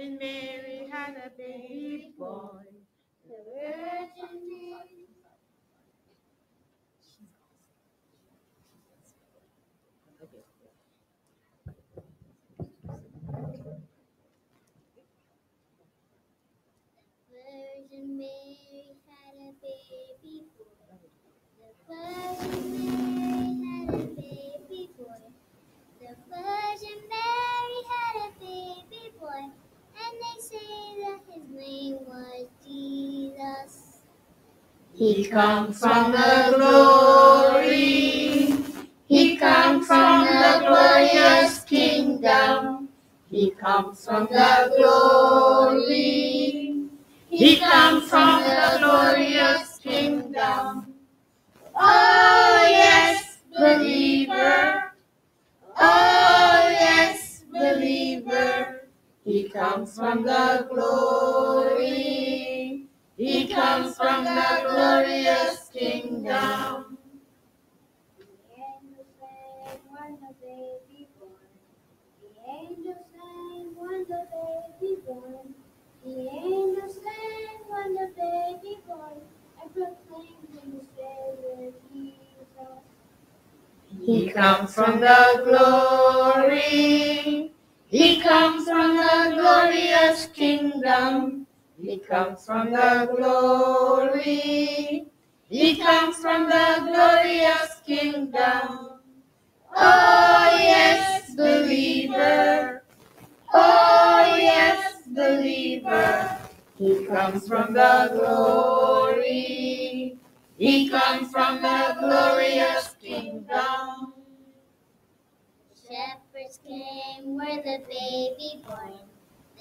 Virgin Mary had a baby boy. The Virgin Mary. He comes from the glory. He comes from the glorious kingdom. He comes from the glory. He comes from the glorious kingdom. Oh, yes, believer. Oh, yes, believer. He comes from the glory. He comes from the glorious kingdom. The angels sang when the baby born. The angels sang when the baby born. The angels sang when the baby born. And. He comes from the glory. He comes from the glorious kingdom. He comes from the glory. He comes from the glorious kingdom. Oh, yes, believer. Oh, yes, believer. He comes from the glory. He comes from the glorious kingdom. Shepherds came where the baby born.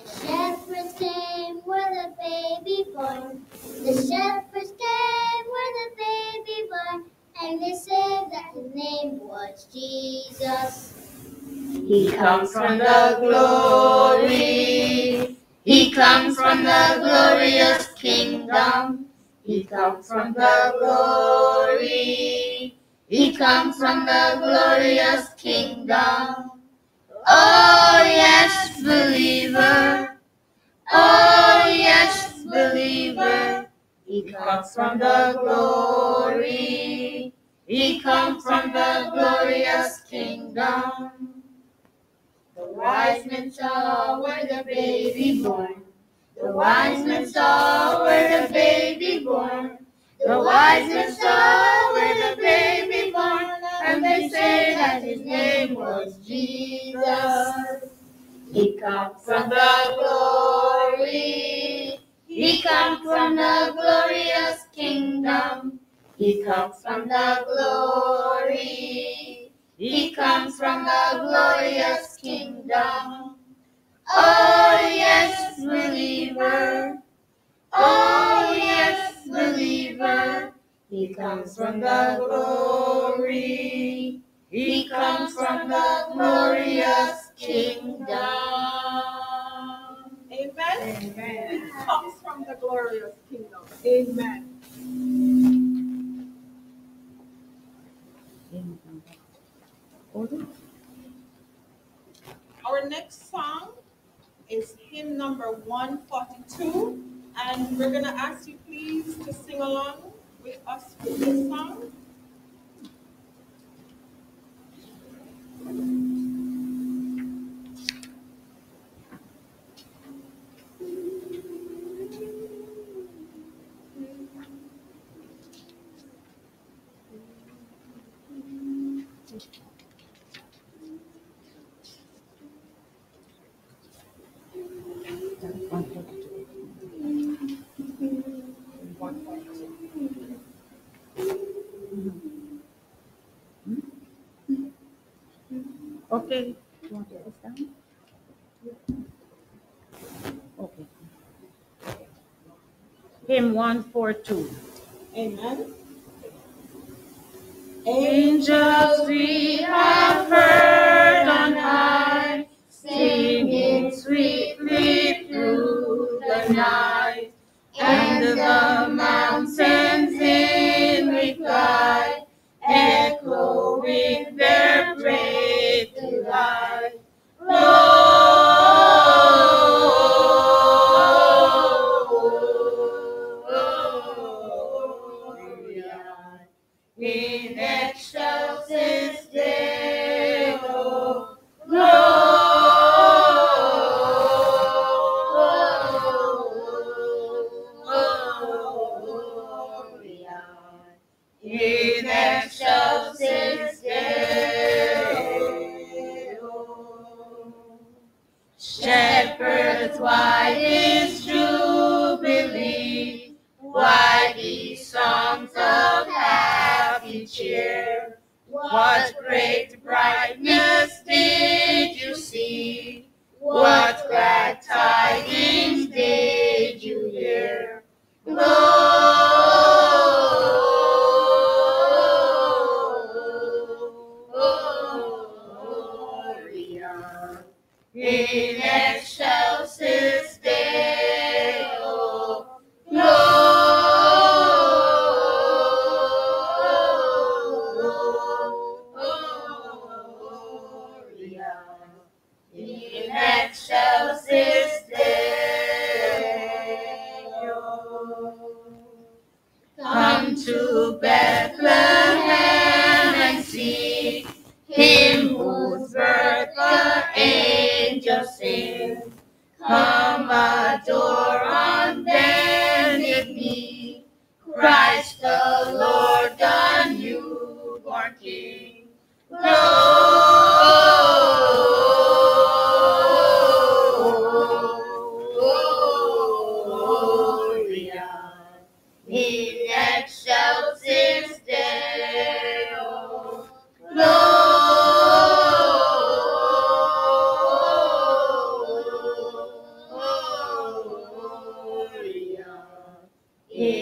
The shepherds came where the baby born. The shepherds came where the baby born. And they said that his name was Jesus. He comes from the glory. He comes from the glorious kingdom. He comes from the glory. He comes from the glorious kingdom. Oh, yes, believer. Oh, yes, believer. He comes from the glory. He comes from the glorious kingdom. The wise men saw where the baby born. The wise men saw where the baby born. The wise men saw where the baby born, and they say that his name was Jesus. He comes from the glory. He comes from the glorious kingdom. He comes from the glory. He comes from the glorious kingdom. Oh, yes, believer. Oh, yes, believer. He comes from the glory. He comes from the glorious kingdom. Amen. It comes from the glorious kingdom. Amen. Our next song is hymn number 142, and we're going to ask you please to sing along with us with 142. Amen.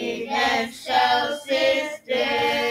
In excelsis Deo.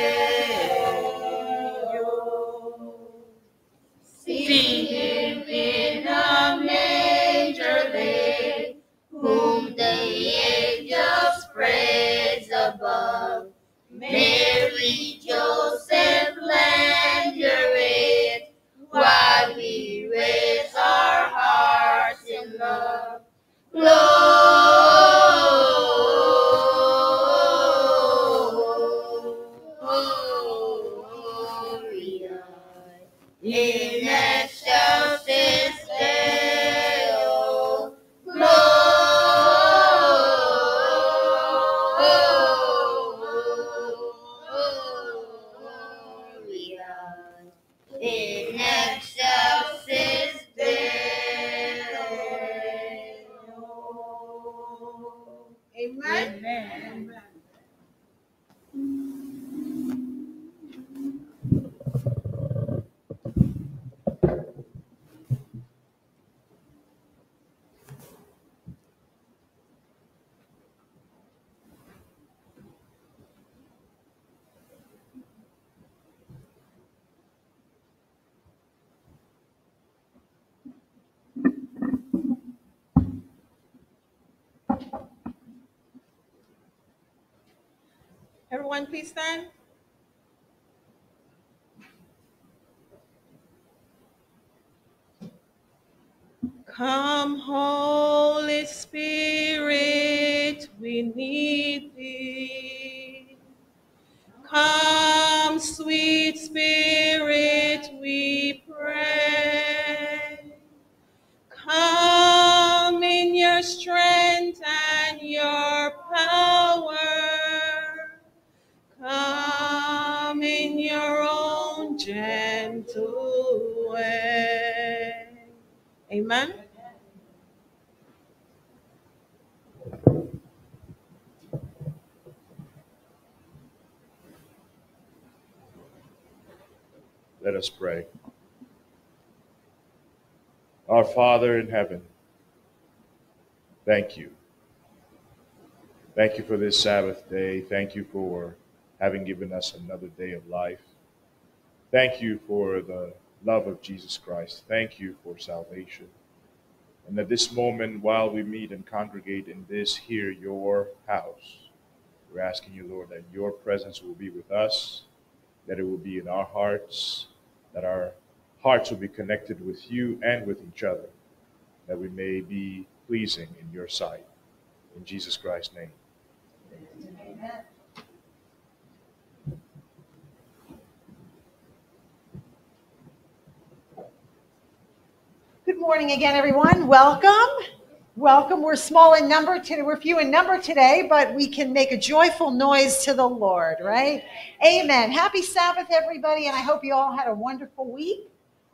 Father in heaven, thank you. Thank you for this Sabbath day. Thank you for having given us another day of life. Thank you for the love of Jesus Christ. Thank you for salvation. And at this moment, while we meet and congregate in this here, your house, we're asking you, Lord, that your presence will be with us, that it will be in our hearts, that our hearts will be connected with you and with each other, that we may be pleasing in your sight. In Jesus Christ's name. Amen. Good morning again, everyone. Welcome. Welcome. We're small in number today. We're few in number today, but we can make a joyful noise to the Lord, right? Amen. Happy Sabbath, everybody, and I hope you all had a wonderful week.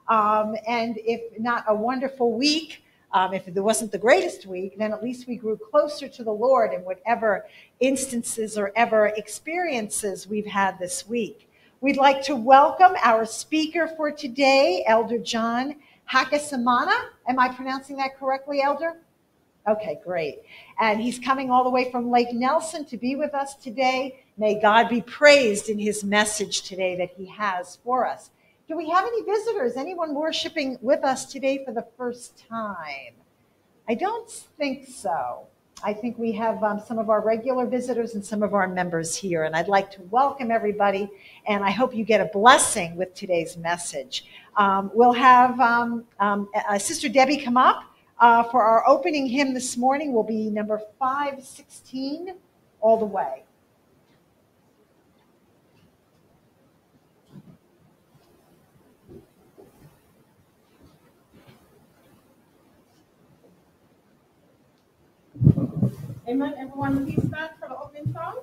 Um, and if not a wonderful week, Um, if it wasn't the greatest week, then at least we grew closer to the Lord in whatever instances or ever experiences we've had this week. We'd like to welcome our speaker for today, Elder John Hakizimana. Am I pronouncing that correctly, Elder? Okay, great. And he's coming all the way from Lake Nelson to be with us today. May God be praised in his message today that he has for us. Do we have any visitors? Anyone worshiping with us today for the first time? I don't think so. I think we have um, some of our regular visitors and some of our members here, and I'd like to welcome everybody, and I hope you get a blessing with today's message. Um, we'll have um, um uh, Sister Debbie come up uh, for our opening hymn this morning, will be number 516, All the Way. Amen. Everyone, please stand for the opening song.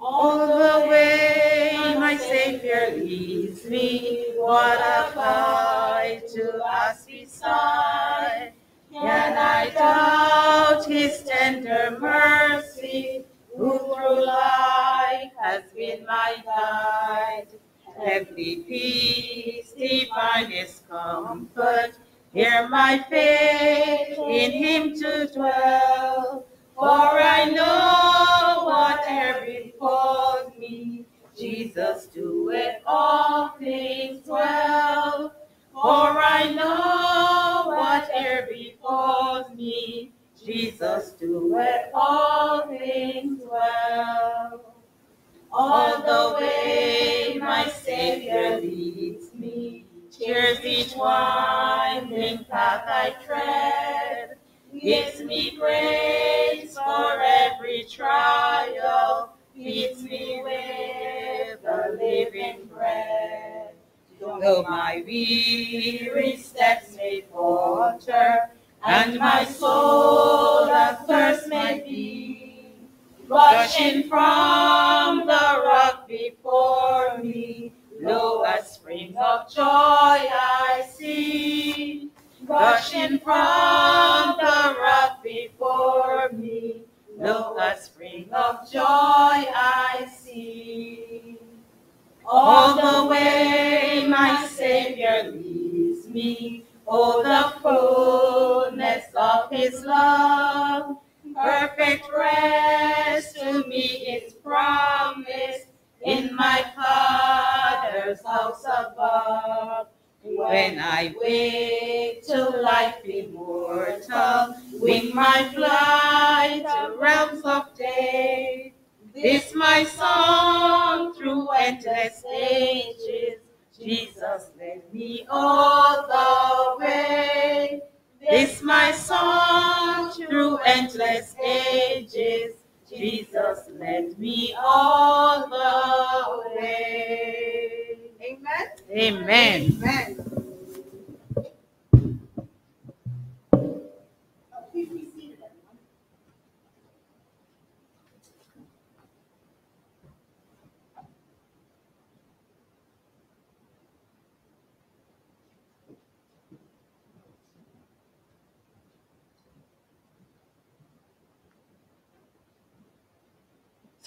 All the way my Savior leads me, what a I to ask beside? Can I doubt his tender mercy, who through life has been my guide? Heavenly peace, divinest comfort. Hear my faith in him to dwell. For I know whatever befalls me, Jesus doeth all things well. For I know whatever befalls me, Jesus doeth all things well. All the way my Savior leads me, cheers each winding path I tread, gives me grace for every trial, feeds me with the living bread. Though my weary steps may falter, and my soul athirst may be, Rushing from the rock before me, lo, a spring of joy I see. Rushing from the rock before me, lo, a spring of joy I see. All the way my Savior leads me, oh, the fullness of his love perfect rest to me is promised in my Father's house above. When I wake to life immortal, wing my flight to realms of day. This my song through endless ages. Jesus led me all the. This my song through endless ages. Jesus led me all the way. Amen. Amen. Amen.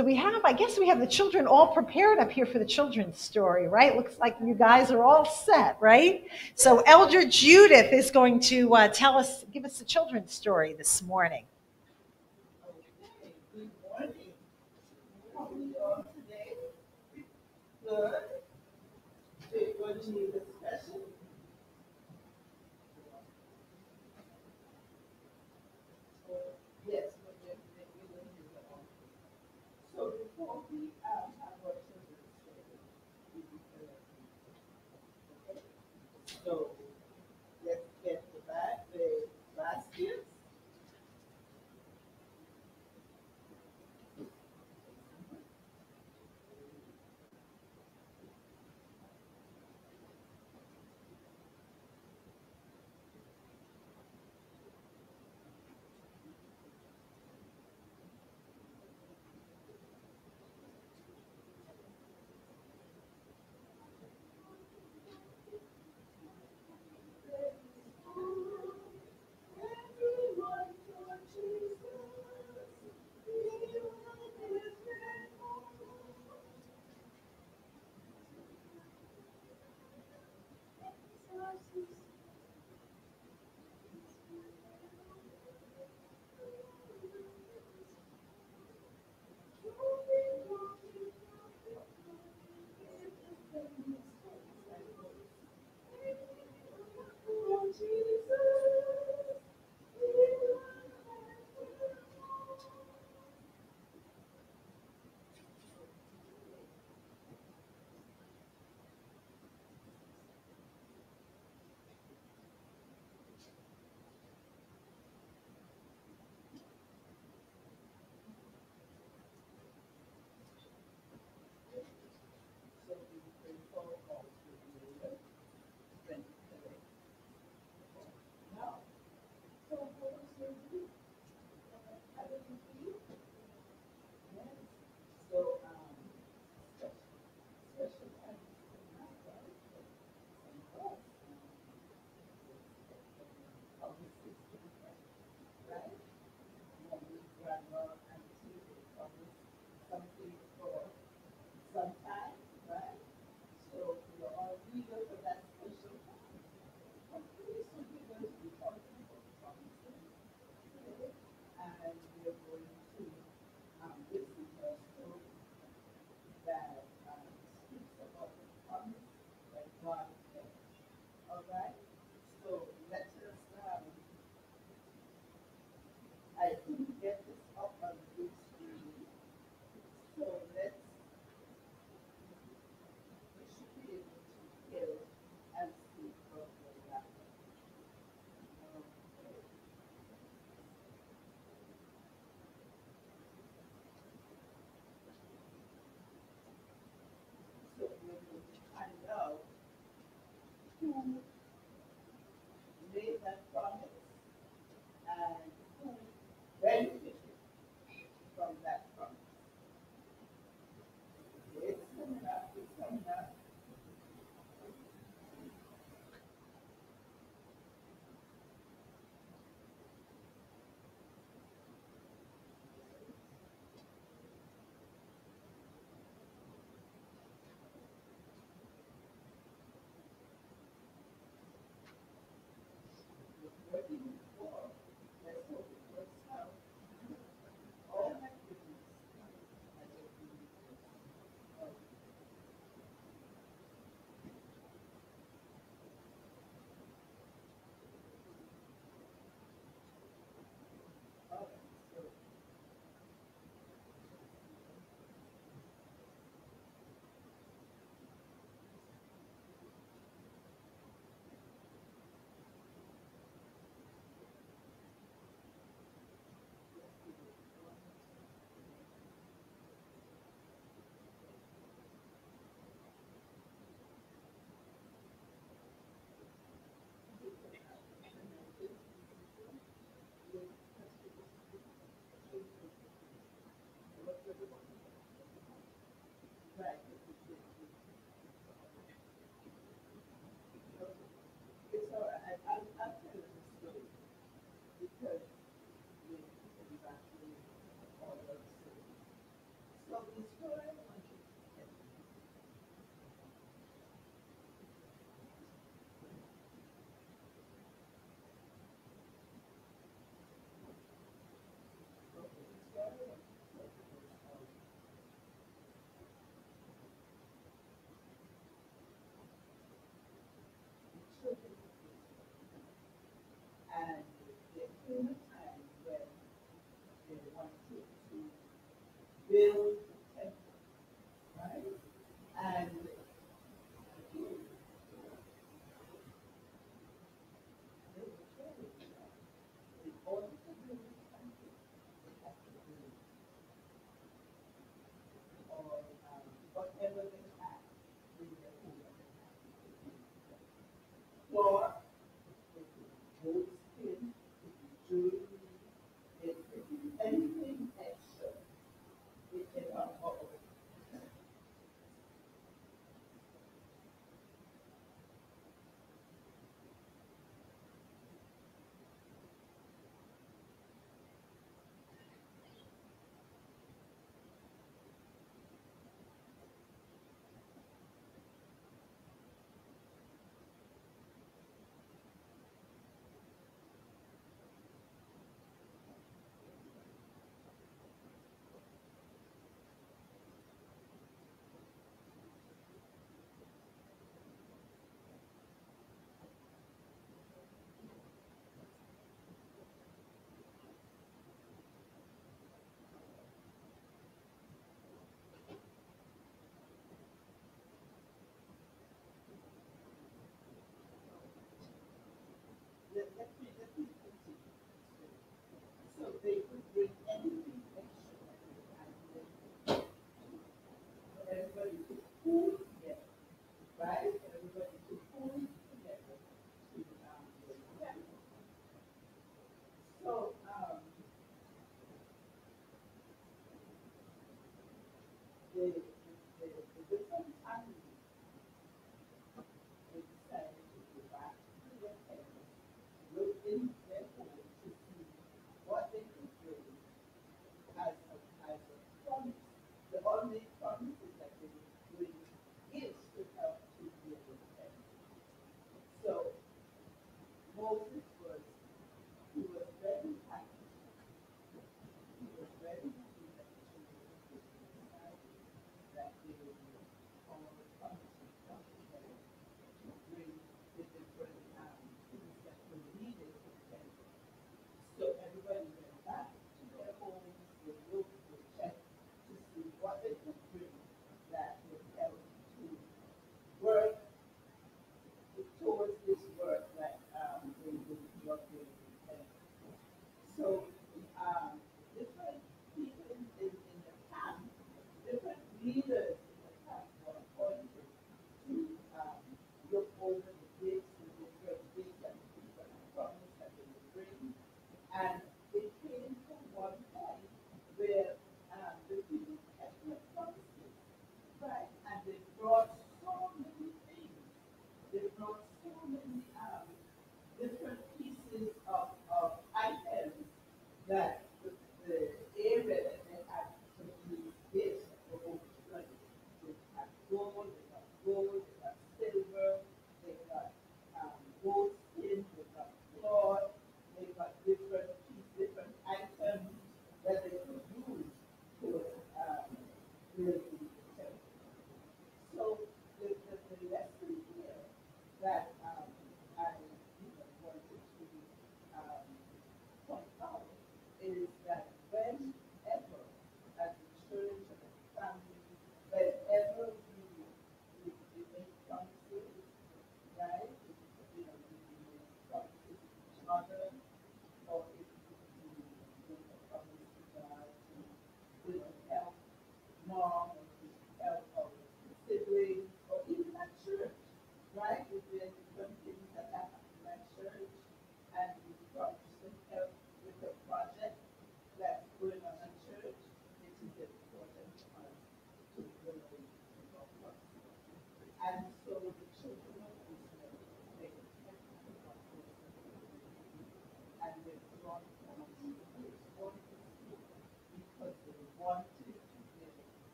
So we have, I guess we have the children all prepared up here for the children's story, right? Looks like you guys are all set, right? So Elder Judith is going to uh, tell us, give us the children's story this morning.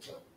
So.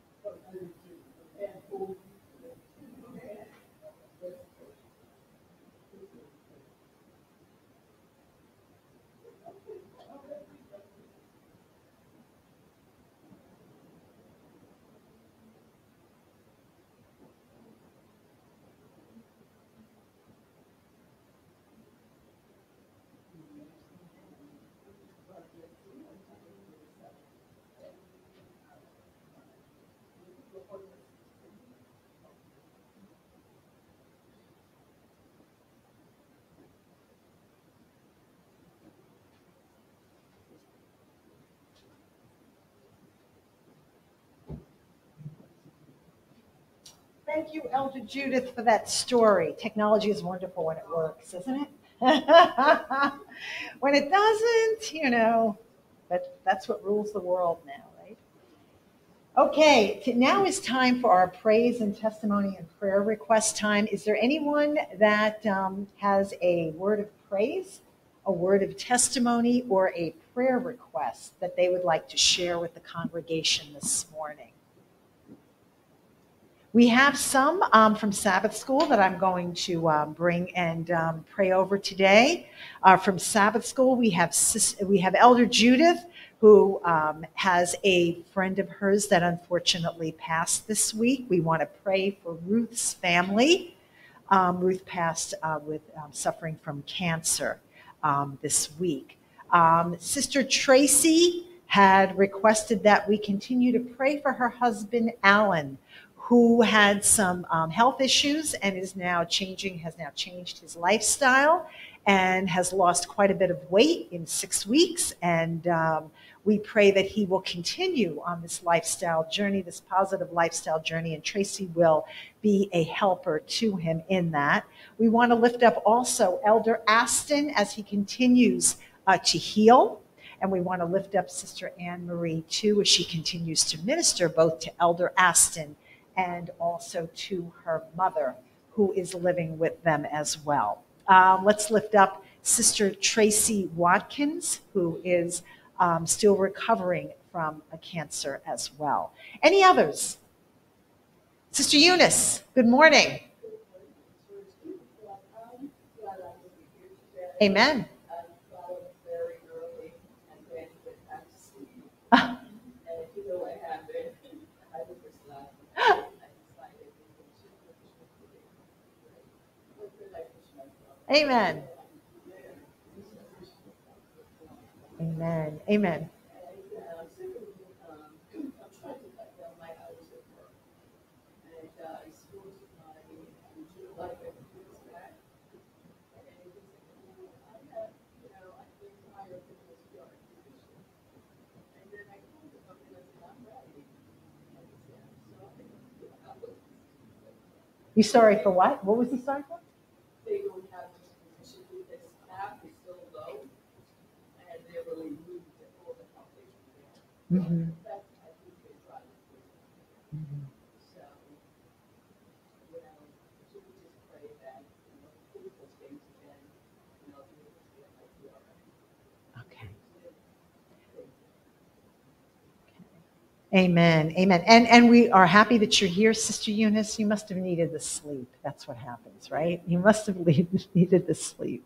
Thank you, Elder Judith, for that story. Technology is wonderful when it works, isn't it? when it doesn't, you know, but that's what rules the world now, right? Okay, now is time for our praise and testimony and prayer request time. Is there anyone that um, has a word of praise, a word of testimony, or a prayer request that they would like to share with the congregation this morning? We have some um, from Sabbath School that I'm going to um, bring and um, pray over today. Uh, from Sabbath School, we have sis- we have Elder Judith, who um, has a friend of hers that unfortunately passed this week. We want to pray for Ruth's family. Um, Ruth passed uh, with um, suffering from cancer um, this week. Sister Tracy had requested that we continue to pray for her husband, Alan, who had some um, health issues and is now changing, has now changed his lifestyle and has lost quite a bit of weight in six weeks. And um, we pray that he will continue on this lifestyle journey, this positive lifestyle journey, and Tracy will be a helper to him in that. We want to lift up also Elder Aston as he continues uh, to heal. And we want to lift up Sister Anne Marie too as she continues to minister both to Elder Aston and also to her mother, who is living with them as well. Um, let's lift up Sister Tracy Watkins, who is um, still recovering from a cancer as well. Any others? Sister Eunice, good morning. Amen. I Amen. Amen. Sorry. You sorry for what? What was he sorry for? They don't have this position because staff is so low. And they're really rude to all the public there. Mm-hmm. That's, I think they're trying to do. So, you know, should we just pray that, you know, put those things again, you know, be able to get like we Okay. Amen. Amen. And and we are happy that you're here, Sister Eunice. You must have needed the sleep. That's what happens, right? You must have needed the sleep.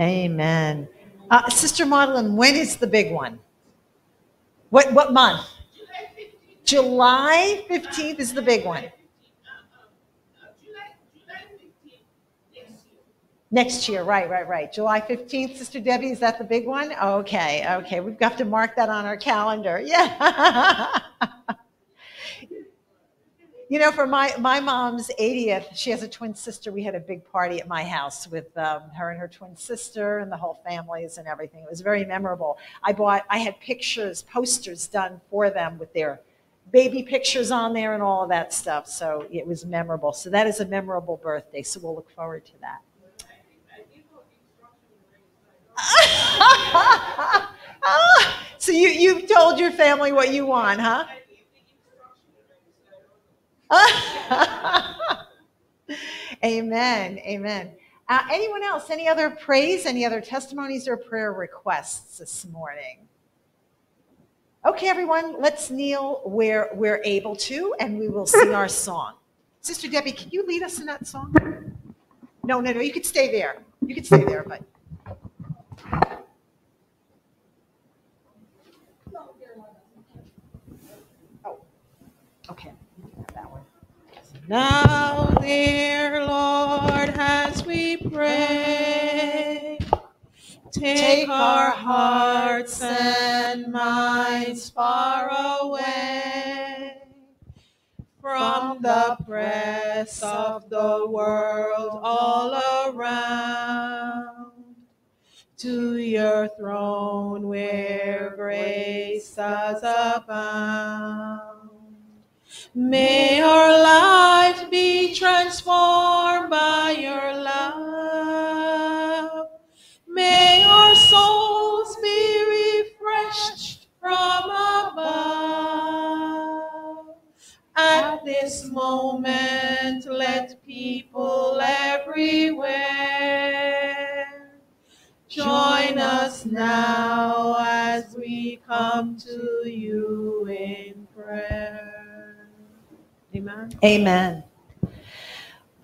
Amen. Uh, Sister Madeline, when is the big one? What, what month? July 15th. July 15th is the big one. Uh, uh, July, July 15th next year. Next year, right, right, right. July 15th, Sister Debbie, is that the big one? Okay, okay. We've got to mark that on our calendar. Yeah. You know, for my, my mom's 80th, she has a twin sister. We had a big party at my house with um, her and her twin sister and the whole families and everything. It was very memorable. I bought, I had pictures, posters done for them with their baby pictures on there and all of that stuff. So it was memorable. So that is a memorable birthday. So we'll look forward to that. So you, you've told your family what you want, huh? amen. Amen. Uh, anyone else? Any other praise? Any other testimonies or prayer requests this morning? Okay, everyone, let's kneel where we're able to, and we will sing our song. Sister Debbie, can you lead us in that song? No, no, no. You could stay there. You could stay there, but. Oh. Now, dear Lord, as we pray, take our hearts and minds far away from the press of the world all around to your throne where grace does abound. May our lives be transformed by your love. Amen.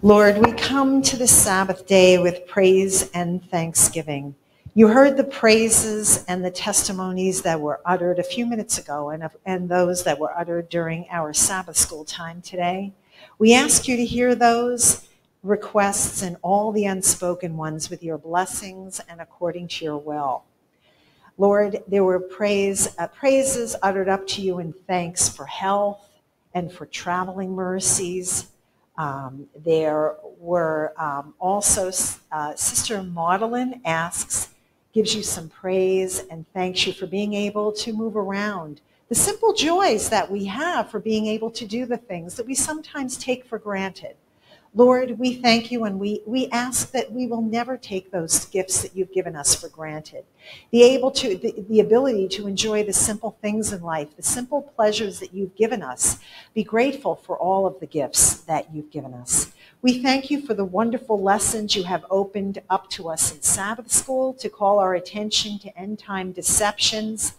Lord, we come to the Sabbath day with praise and thanksgiving. You heard the praises and the testimonies that were uttered a few minutes ago and, and those that were uttered during our Sabbath school time today. We ask you to hear those requests and all the unspoken ones with your blessings and according to your will. Lord, there were praise, uh, praises uttered up to you in thanks for health, and for traveling mercies. Um, there were um, also, uh, Sister Maudlin asks, gives you some praise and thanks you for being able to move around. The simple joys that we have for being able to do the things that we sometimes take for granted. Lord, we thank you and we, we ask that we will never take those gifts that you've given us for granted. The, able to, the, the ability to enjoy the simple things in life, the simple pleasures that you've given us. Be grateful for all of the gifts that you've given us. We thank you for the wonderful lessons you have opened up to us in Sabbath school to call our attention to end time deceptions.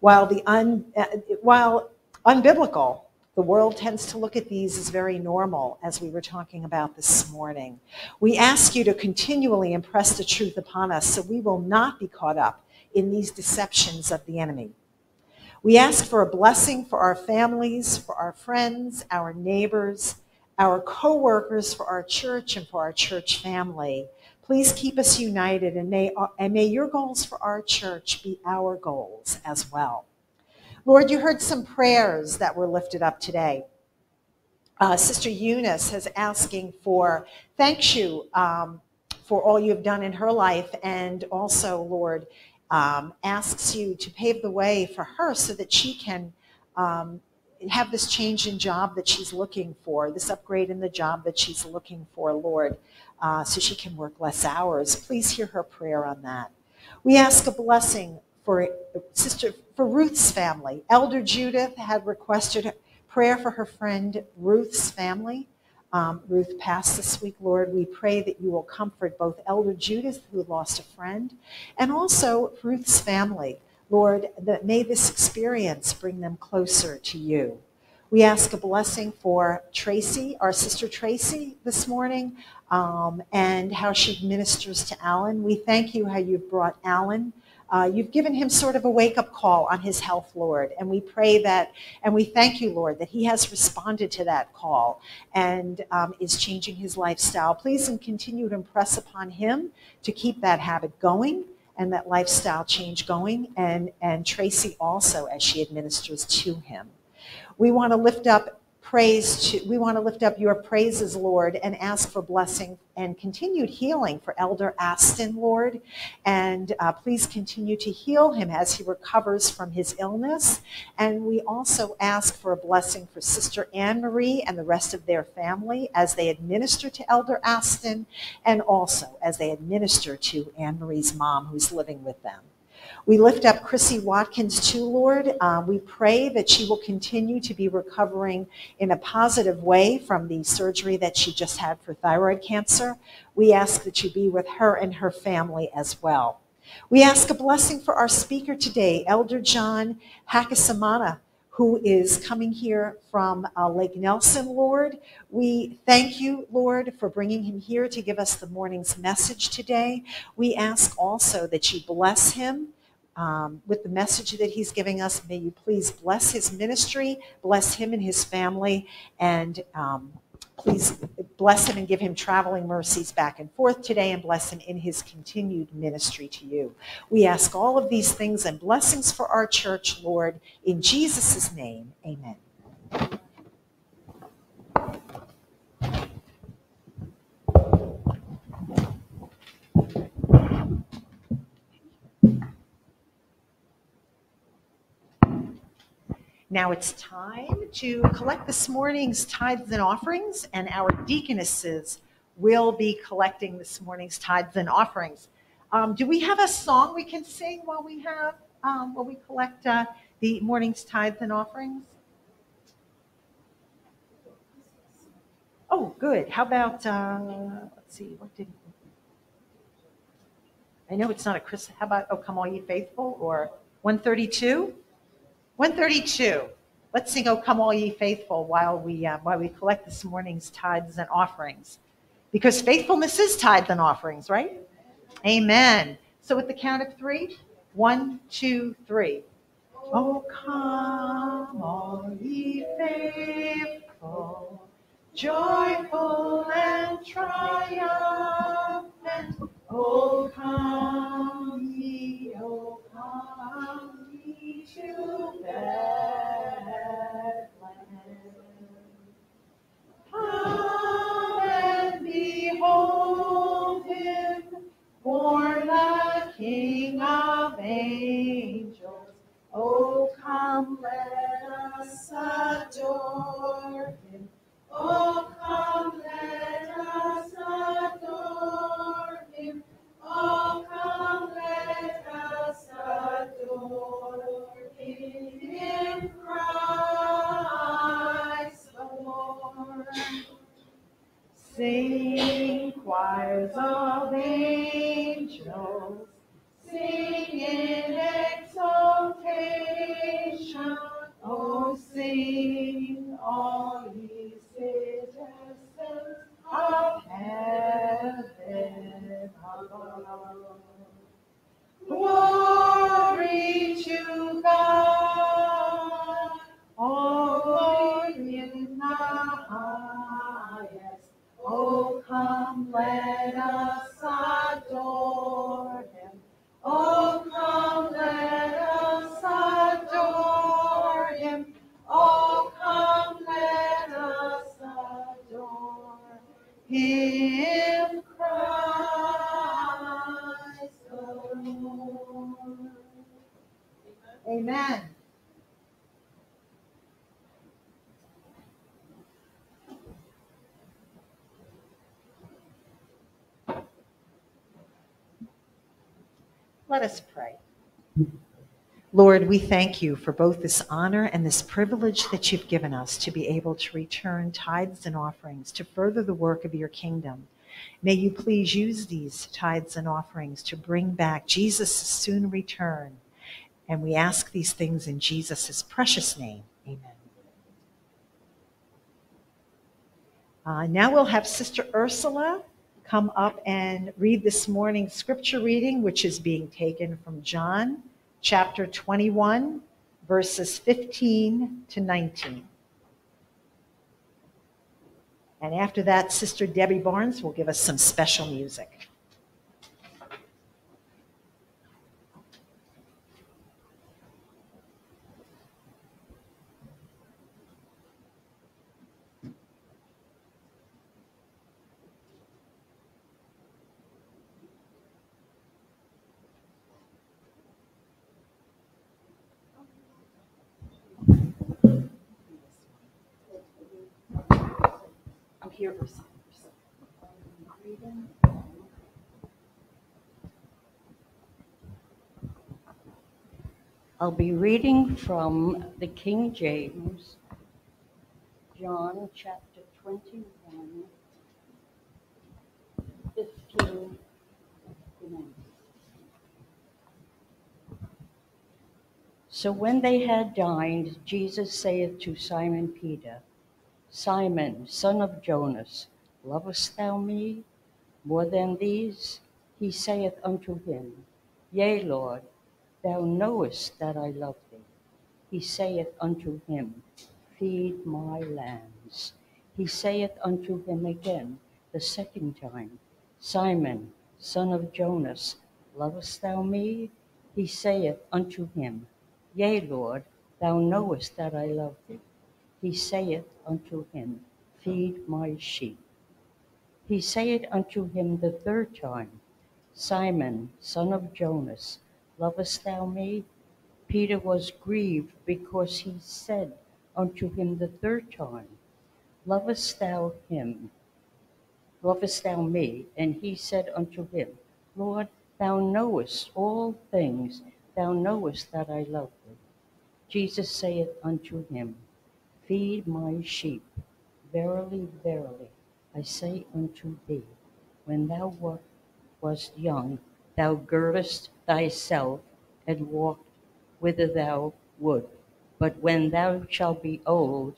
While, the un, uh, while unbiblical, the world tends to look at these as very normal, as we were talking about this morning. We ask you to continually impress the truth upon us so we will not be caught up in these deceptions of the enemy. We ask for a blessing for our families, for our friends, our neighbors, our co-workers, for our church, and for our church family. Please keep us united, and may, and may your goals for our church be our goals as well. Lord, you heard some prayers that were lifted up today. Uh, Sister Eunice is asking for, thanks you um, for all you've done in her life, and also, Lord, um, asks you to pave the way for her so that she can um, have this change in job that she's looking for, this upgrade in the job that she's looking for, Lord, uh, so she can work less hours. Please hear her prayer on that. We ask a blessing for Sister for Ruth's family. Elder Judith had requested prayer for her friend Ruth's family. Um, Ruth passed this week, Lord. We pray that you will comfort both Elder Judith, who lost a friend, and also Ruth's family. Lord, that may this experience bring them closer to you. We ask a blessing for Tracy, our sister Tracy, this morning, um, and how she ministers to Alan. We thank you how you've brought Alan. Uh, you've given him sort of a wake up call on his health, Lord. And we pray that, and we thank you, Lord, that he has responded to that call and um, is changing his lifestyle. Please and continue to impress upon him to keep that habit going and that lifestyle change going, and, and Tracy also as she administers to him. We want to lift up praise to, we want to lift up your praises, Lord, and ask for blessing and continued healing for Elder Aston, Lord. And uh, please continue to heal him as he recovers from his illness. And we also ask for a blessing for Sister Anne Marie and the rest of their family as they administer to Elder Aston and also as they administer to Anne Marie's mom who's living with them. We lift up Chrissy Watkins too, Lord. Uh, we pray that she will continue to be recovering in a positive way from the surgery that she just had for thyroid cancer. We ask that you be with her and her family as well. We ask a blessing for our speaker today, Elder John Hakizimana, who is coming here from uh, Lake Nelson, Lord. We thank you, Lord, for bringing him here to give us the morning's message today. We ask also that you bless him um, with the message that he's giving us. May you please bless his ministry, bless him and his family, and um, please bless him and give him traveling mercies back and forth today and bless him in his continued ministry to you. We ask all of these things and blessings for our church, Lord, in Jesus' name. Amen. Now it's time to collect this morning's tithes and offerings, and our deaconesses will be collecting this morning's tithes and offerings. Um, do we have a song we can sing while we have um, while we collect uh, the morning's tithes and offerings? Oh, good. How about uh, let's see, what did I know it's not a Chris? How about Oh Come All Ye Faithful or 132? 132. Let's sing, "Oh Come All Ye Faithful," while we uh, while we collect this morning's tithes and offerings, because faithfulness is tithes and offerings, right? Amen. So, with the count of three, one, two, three. Oh, come, all ye faithful, joyful and triumphant. Oh, come to Bethlehem. Come and behold him, born the King of angels. Oh, come, let us adore him. Oh, come, let us adore him. Oh, Sing choirs of angels, sing us pray. Lord, we thank you for both this honor and this privilege that you've given us to be able to return tithes and offerings to further the work of your kingdom. May you please use these tithes and offerings to bring back Jesus' soon return And we ask these things in Jesus' precious name. Amen. Uh, now we'll have Sister Ursula come up and read this morning's scripture reading, which is being taken from John chapter 21, verses 15 to 19. And after that, Sister Debbie Barnes will give us some special music. I'll be reading from the King James, John chapter 21, 15 So when they had dined, Jesus saith to Simon Peter, Simon, son of Jonas, lovest thou me more than these? He saith unto him, Yea, Lord, thou knowest that I love thee. He saith unto him, Feed my lambs. He saith unto him again the second time, Simon, son of Jonas, lovest thou me? He saith unto him, Yea, Lord, thou knowest that I love thee. He saith unto him, Feed my sheep. He saith unto him the third time, Simon, son of Jonas, lovest thou me? Peter was grieved because he said unto him the third time, Lovest thou him? Lovest thou me? And he said unto him, Lord, thou knowest all things, thou knowest that I love thee. Jesus saith unto him, Feed my sheep. Verily, verily, I say unto thee, when thou wast young, thou girdest thyself and walked whither thou would. But when thou shalt be old,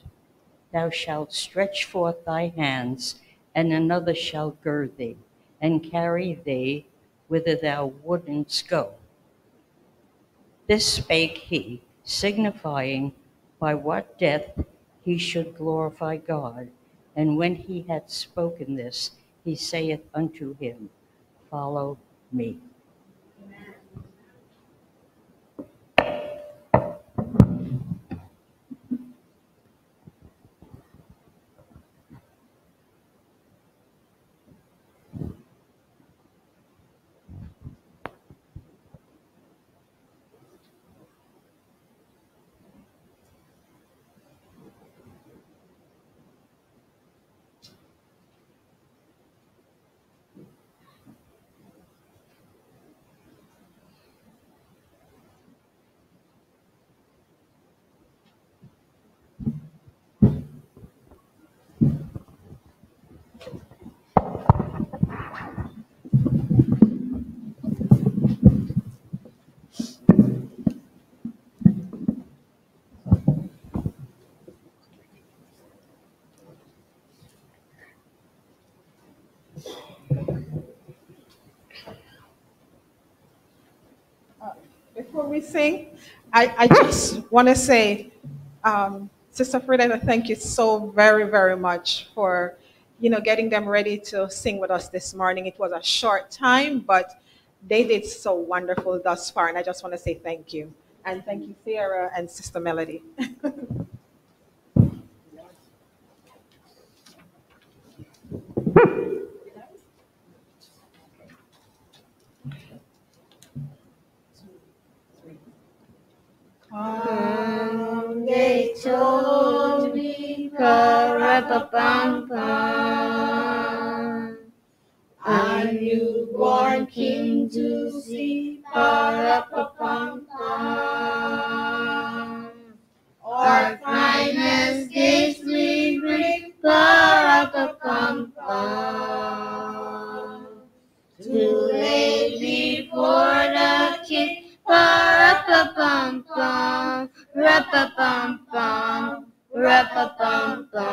thou shalt stretch forth thy hands, and another shall gird thee, and carry thee whither thou wouldn't go. This spake he, signifying by what death he should glorify God. And when he had spoken this, he saith unto him, Follow me. Before we sing, I, I just want to say, um, Sister Frida, thank you so very, very much for, you know, getting them ready to sing with us this morning. It was a short time, but they did so wonderful thus far, and I just want to say thank you. And thank you, Sarah and Sister Melody. They told me, pa-ra-pa-pam-pam. A newborn king to see, pa-ra-pa-pam-pam. Our finest gifts we bring, pa-ra-pa-pam-pam. bum bum, rap a bum bum, rap a bum bum.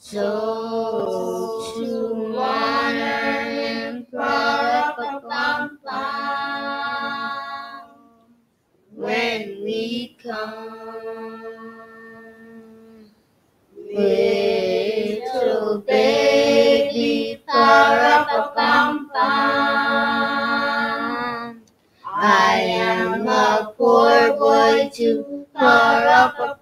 So to honor him, rap a bum bum. When we come little baby, rap a bum bum. Pa-ra-pa-pam-pam.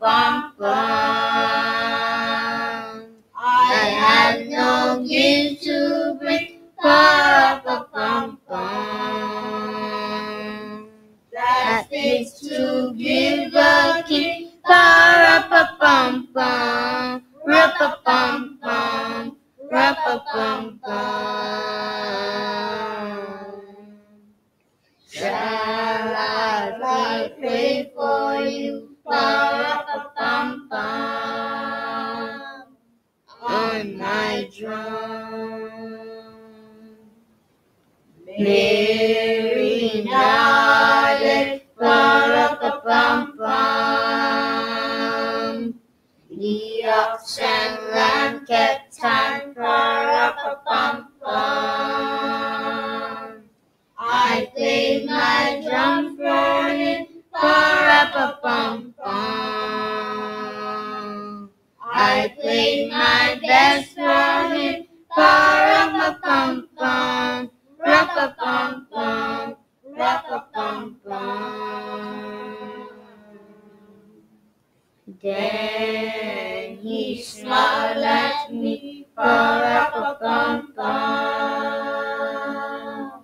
Then he smiled at me, pa-ra-pa-pam-pam.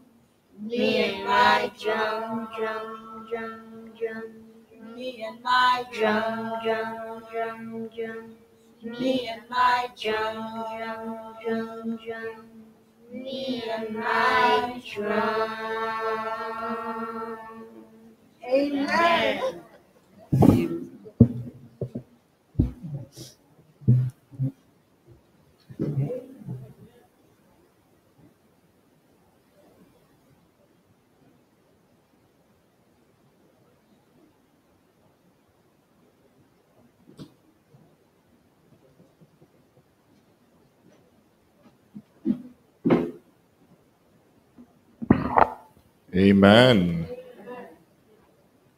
Me and my drum, drum, drum, drum. Me and my Drum, drum, drum, drum. me and my Drum, drum, drum, drum. Me and my drum. Amen. Amen.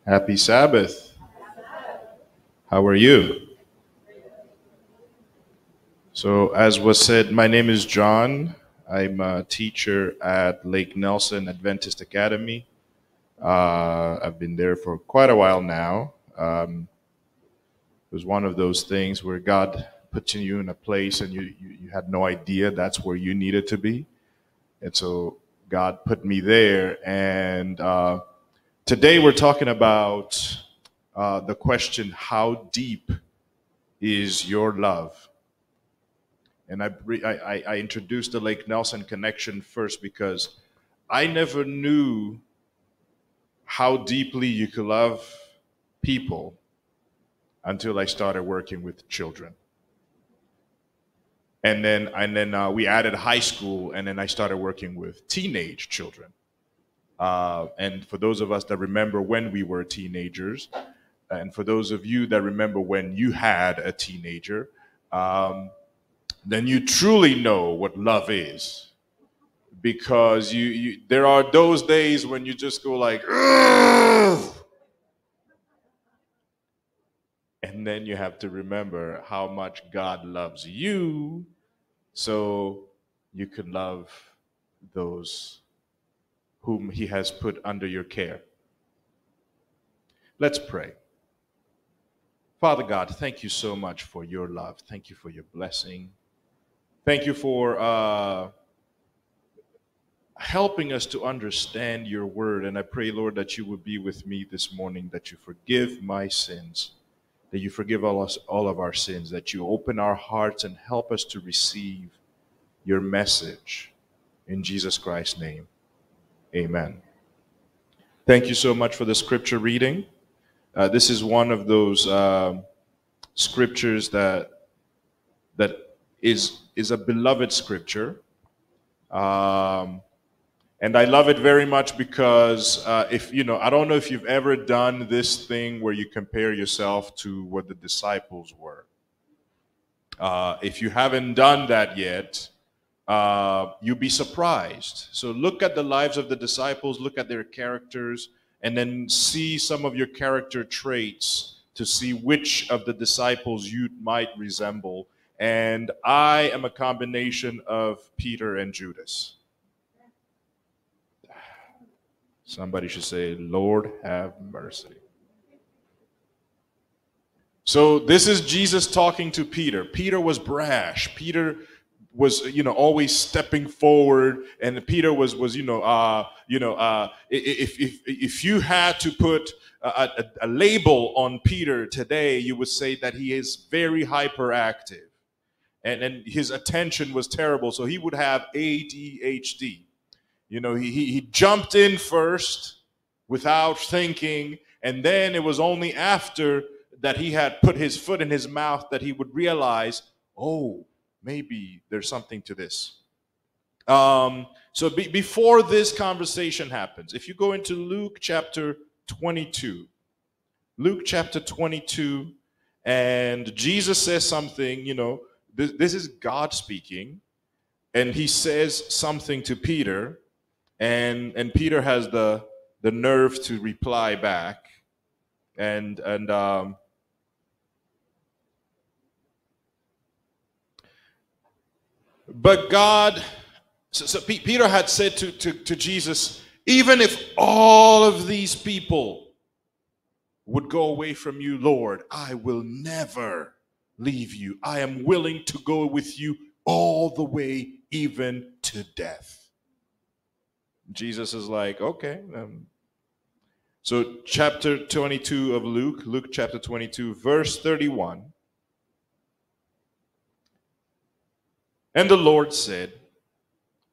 Happy Sabbath. How are you? So, as was said, my name is John. I'm a teacher at Lake Nelson Adventist Academy. Uh, I've been there for quite a while now. Um, it was one of those things where God puts you in a place and you, you, you had no idea that's where you needed to be. And so God put me there. And uh, today we're talking about uh, the question how deep is your love? And I, I, I- I introduced the Lake Nelson connection first because I never knew how deeply you could love people until I started working with children. And then, and then uh, we added high school, and then I started working with teenage children. Uh, and for those of us that remember when we were teenagers, and for those of you that remember when you had a teenager, um, then you truly know what love is. Because you, you, there are those days when you just go like, "Ugh!" and then you have to remember how much God loves you, so you can love those whom He has put under your care. Let's pray. Father God, thank you so much for your love. Thank you for your blessing. Thank you for uh, helping us to understand your word. And I pray, Lord, that you would be with me this morning, that you forgive my sins, that you forgive all, us, all of our sins, that you open our hearts and help us to receive your message. In Jesus Christ's name, amen. Thank you so much for the scripture reading. Uh, this is one of those um, scriptures that that is is a beloved scripture, um, and I love it very much because uh, if you know, I don't know if you've ever done this thing where you compare yourself to what the disciples were. Uh, if you haven't done that yet, uh, you'll be surprised. So look at the lives of the disciples, look at their characters, and then see some of your character traits to see which of the disciples you might resemble. And I am a combination of Peter and Judas. Somebody should say, Lord, have mercy. So this is Jesus talking to Peter. Peter was brash. Peter was you know always stepping forward and peter was was you know uh you know uh if if if you had to put a, a, a label on peter today you would say that he is very hyperactive and and his attention was terrible so he would have adhd you know he he, he jumped in first without thinking and then it was only after that he had put his foot in his mouth that he would realize oh maybe there's something to this. Um, so be, before this conversation happens, if you go into Luke chapter 22, Luke chapter 22, and Jesus says something, you know, this, this is God speaking, and he says something to Peter, and and Peter has the the nerve to reply back, and and um, But God, so, so Peter had said to, to, to Jesus, even if all of these people would go away from you, Lord, I will never leave you. I am willing to go with you all the way, even to death. Jesus is like, okay. Um, so, chapter 22 of Luke, Luke chapter 22, verse 31. And the Lord said,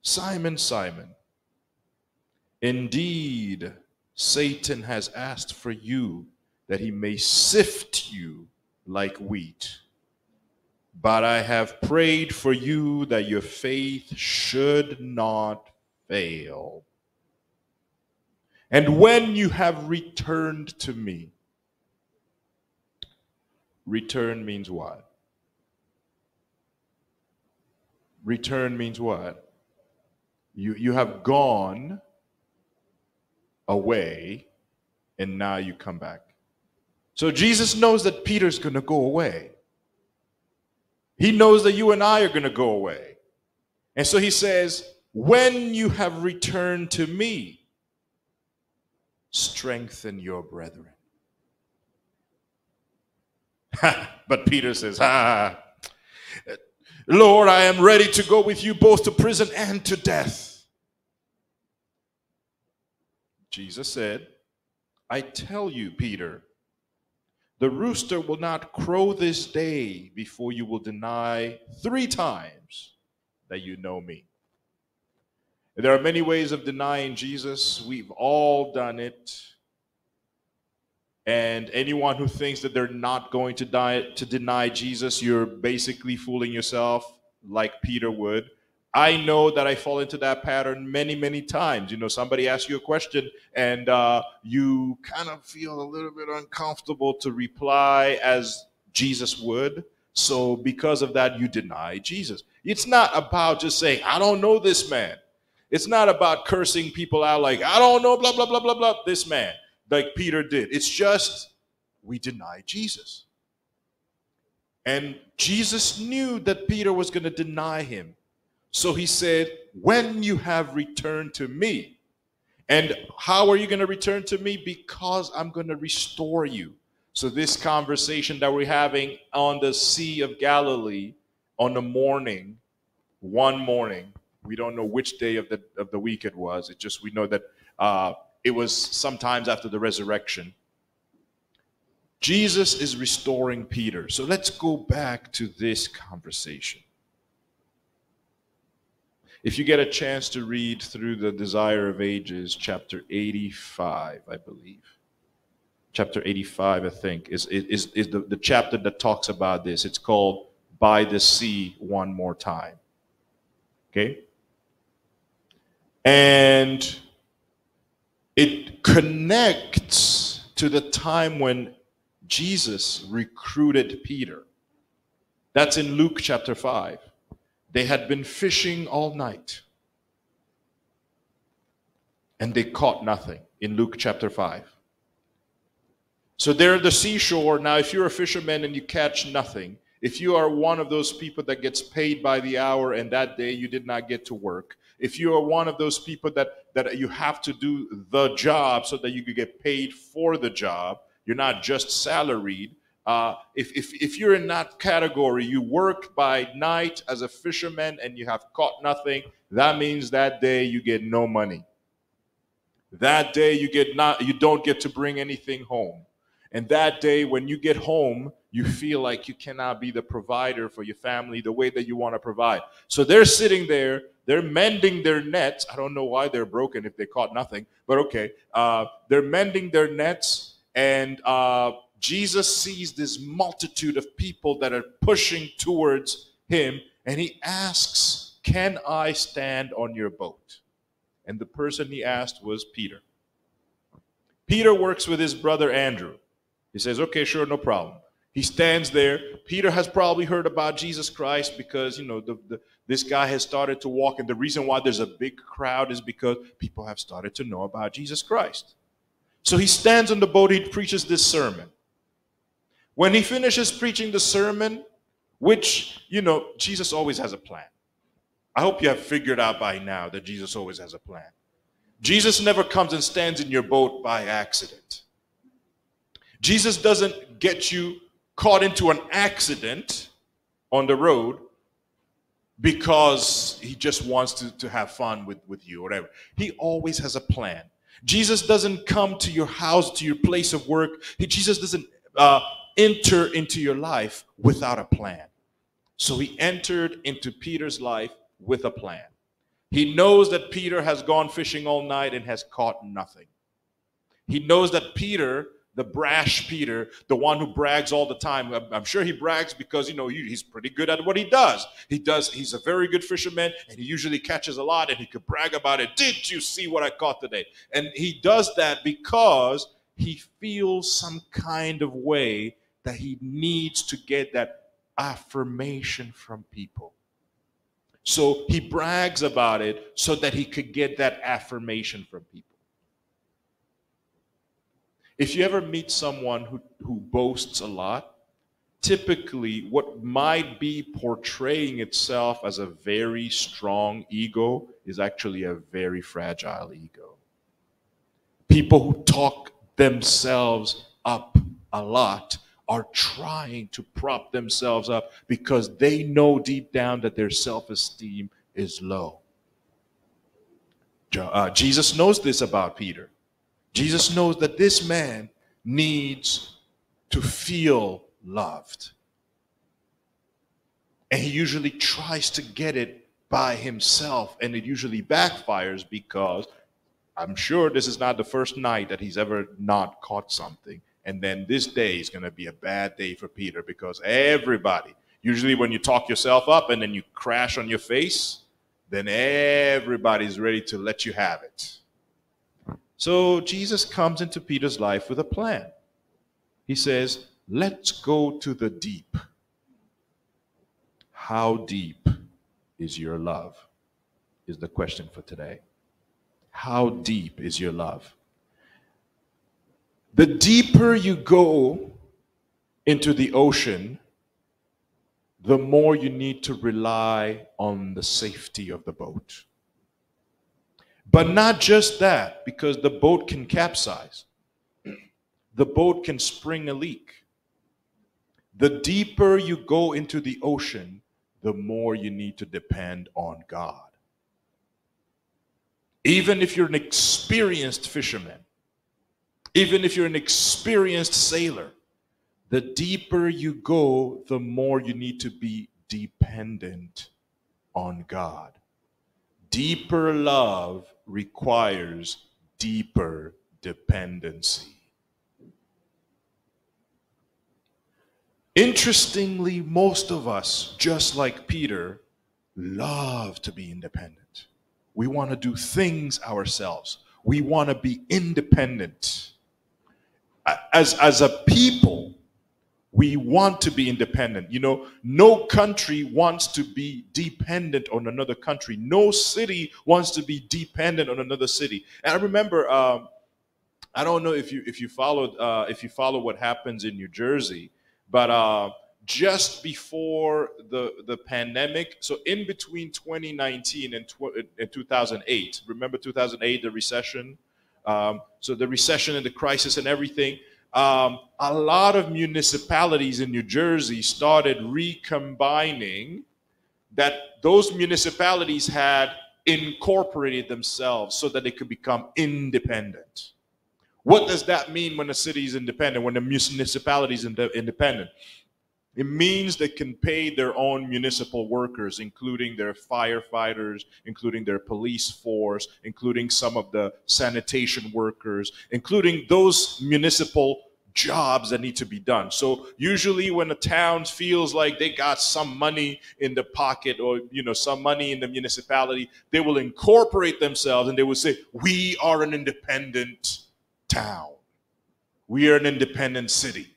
Simon, Simon, indeed Satan has asked for you that he may sift you like wheat. But I have prayed for you that your faith should not fail. And when you have returned to me, return means what? return means what? You, you have gone away and now you come back. So Jesus knows that Peter's going to go away. He knows that you and I are going to go away. And so he says, When you have returned to me, strengthen your brethren. but Peter says, Ah, Lord, I am ready to go with you both to prison and to death. Jesus said, I tell you, Peter, the rooster will not crow this day before you will deny three times that you know me. There are many ways of denying Jesus. We've all done it. And anyone who thinks that they're not going to die to deny Jesus, you're basically fooling yourself like Peter would. I know that I fall into that pattern many, many times. You know, somebody asks you a question and uh, you kind of feel a little bit uncomfortable to reply as Jesus would. So, because of that, you deny Jesus. It's not about just saying, I don't know this man. It's not about cursing people out like, I don't know, blah, blah, blah, blah, blah, this man like Peter did. It's just we deny Jesus. And Jesus knew that Peter was going to deny him. So he said, When you have returned to me, and how are you going to return to me? Because I'm going to restore you. So, this conversation that we're having on the Sea of Galilee on the morning, one morning, we don't know which day of the, of the week it was. It just, we know that uh, it was sometimes after the resurrection. Jesus is restoring Peter. So let's go back to this conversation. If you get a chance to read through the Desire of Ages, chapter 85, I believe. Chapter 85, I think, is, is, is the, the chapter that talks about this. It's called By the Sea One More Time. Okay? And it connects to the time when Jesus recruited Peter. That's in Luke chapter 5. They had been fishing all night and they caught nothing in Luke chapter 5. So they're at the seashore. Now, if you're a fisherman and you catch nothing, if you are one of those people that gets paid by the hour and that day you did not get to work, if you are one of those people that, that you have to do the job so that you could get paid for the job, you're not just salaried. Uh, if, if, if you're in that category, you work by night as a fisherman and you have caught nothing, that means that day you get no money. That day you get not you don't get to bring anything home. And that day when you get home, you feel like you cannot be the provider for your family the way that you want to provide. So they're sitting there, they're mending their nets. I don't know why they're broken if they caught nothing, but okay. Uh, they're mending their nets, and uh, Jesus sees this multitude of people that are pushing towards him, and he asks, Can I stand on your boat? And the person he asked was Peter. Peter works with his brother Andrew. He says, Okay, sure, no problem. He stands there. Peter has probably heard about Jesus Christ because, you know, the, the, this guy has started to walk. And the reason why there's a big crowd is because people have started to know about Jesus Christ. So he stands on the boat. He preaches this sermon. When he finishes preaching the sermon, which, you know, Jesus always has a plan. I hope you have figured out by now that Jesus always has a plan. Jesus never comes and stands in your boat by accident. Jesus doesn't get you caught into an accident on the road because he just wants to, to have fun with, with you or whatever. He always has a plan. Jesus doesn't come to your house, to your place of work. He, Jesus doesn't uh, enter into your life without a plan. So he entered into Peter's life with a plan. He knows that Peter has gone fishing all night and has caught nothing. He knows that Peter, the brash Peter, the one who brags all the time, I'm sure he brags because, you know, he's pretty good at what he does. He does, he's a very good fisherman and he usually catches a lot and he could brag about it. Did you see what I caught today? And he does that because he feels some kind of way that he needs to get that affirmation from people. So he brags about it so that he could get that affirmation from people. If you ever meet someone who, who boasts a lot, typically what might be portraying itself as a very strong ego is actually a very fragile ego. People who talk themselves up a lot are trying to prop themselves up because they know deep down that their self esteem is low. Uh, Jesus knows this about Peter. Jesus knows that this man needs to feel loved. And he usually tries to get it by himself, and it usually backfires because I'm sure this is not the first night that he's ever not caught something. And then this day is going to be a bad day for Peter because everybody, usually when you talk yourself up and then you crash on your face, then everybody's ready to let you have it. So Jesus comes into Peter's life with a plan. He says, Let's go to the deep. How deep is your love? Is the question for today. How deep is your love? The deeper you go into the ocean, the more you need to rely on the safety of the boat. But not just that, because the boat can capsize, the boat can spring a leak. The deeper you go into the ocean, the more you need to depend on God. Even if you're an experienced fisherman, even if you're an experienced sailor, the deeper you go, the more you need to be dependent on God. Deeper love requires deeper dependency. Interestingly, most of us, just like Peter, love to be independent. We want to do things ourselves. We want to be independent as, as a people, We want to be independent. You know, no country wants to be dependent on another country. No city wants to be dependent on another city. And I remember, um, I don't know if you if you followed uh, if you follow what happens in New Jersey, but uh, just before the the pandemic, so in between 2019 and, tw- and 2008, remember 2008, the recession. Um, so the recession and the crisis and everything um, a lot of municipalities in New Jersey started recombining that those municipalities had incorporated themselves so that they could become independent. What does that mean when a city is independent, when the municipality is independent? It means they can pay their own municipal workers, including their firefighters, including their police force, including some of the sanitation workers, including those municipal jobs that need to be done. So usually when a town feels like they got some money in the pocket or you know some money in the municipality, they will incorporate themselves and they will say, "We are an independent town. We are an independent city."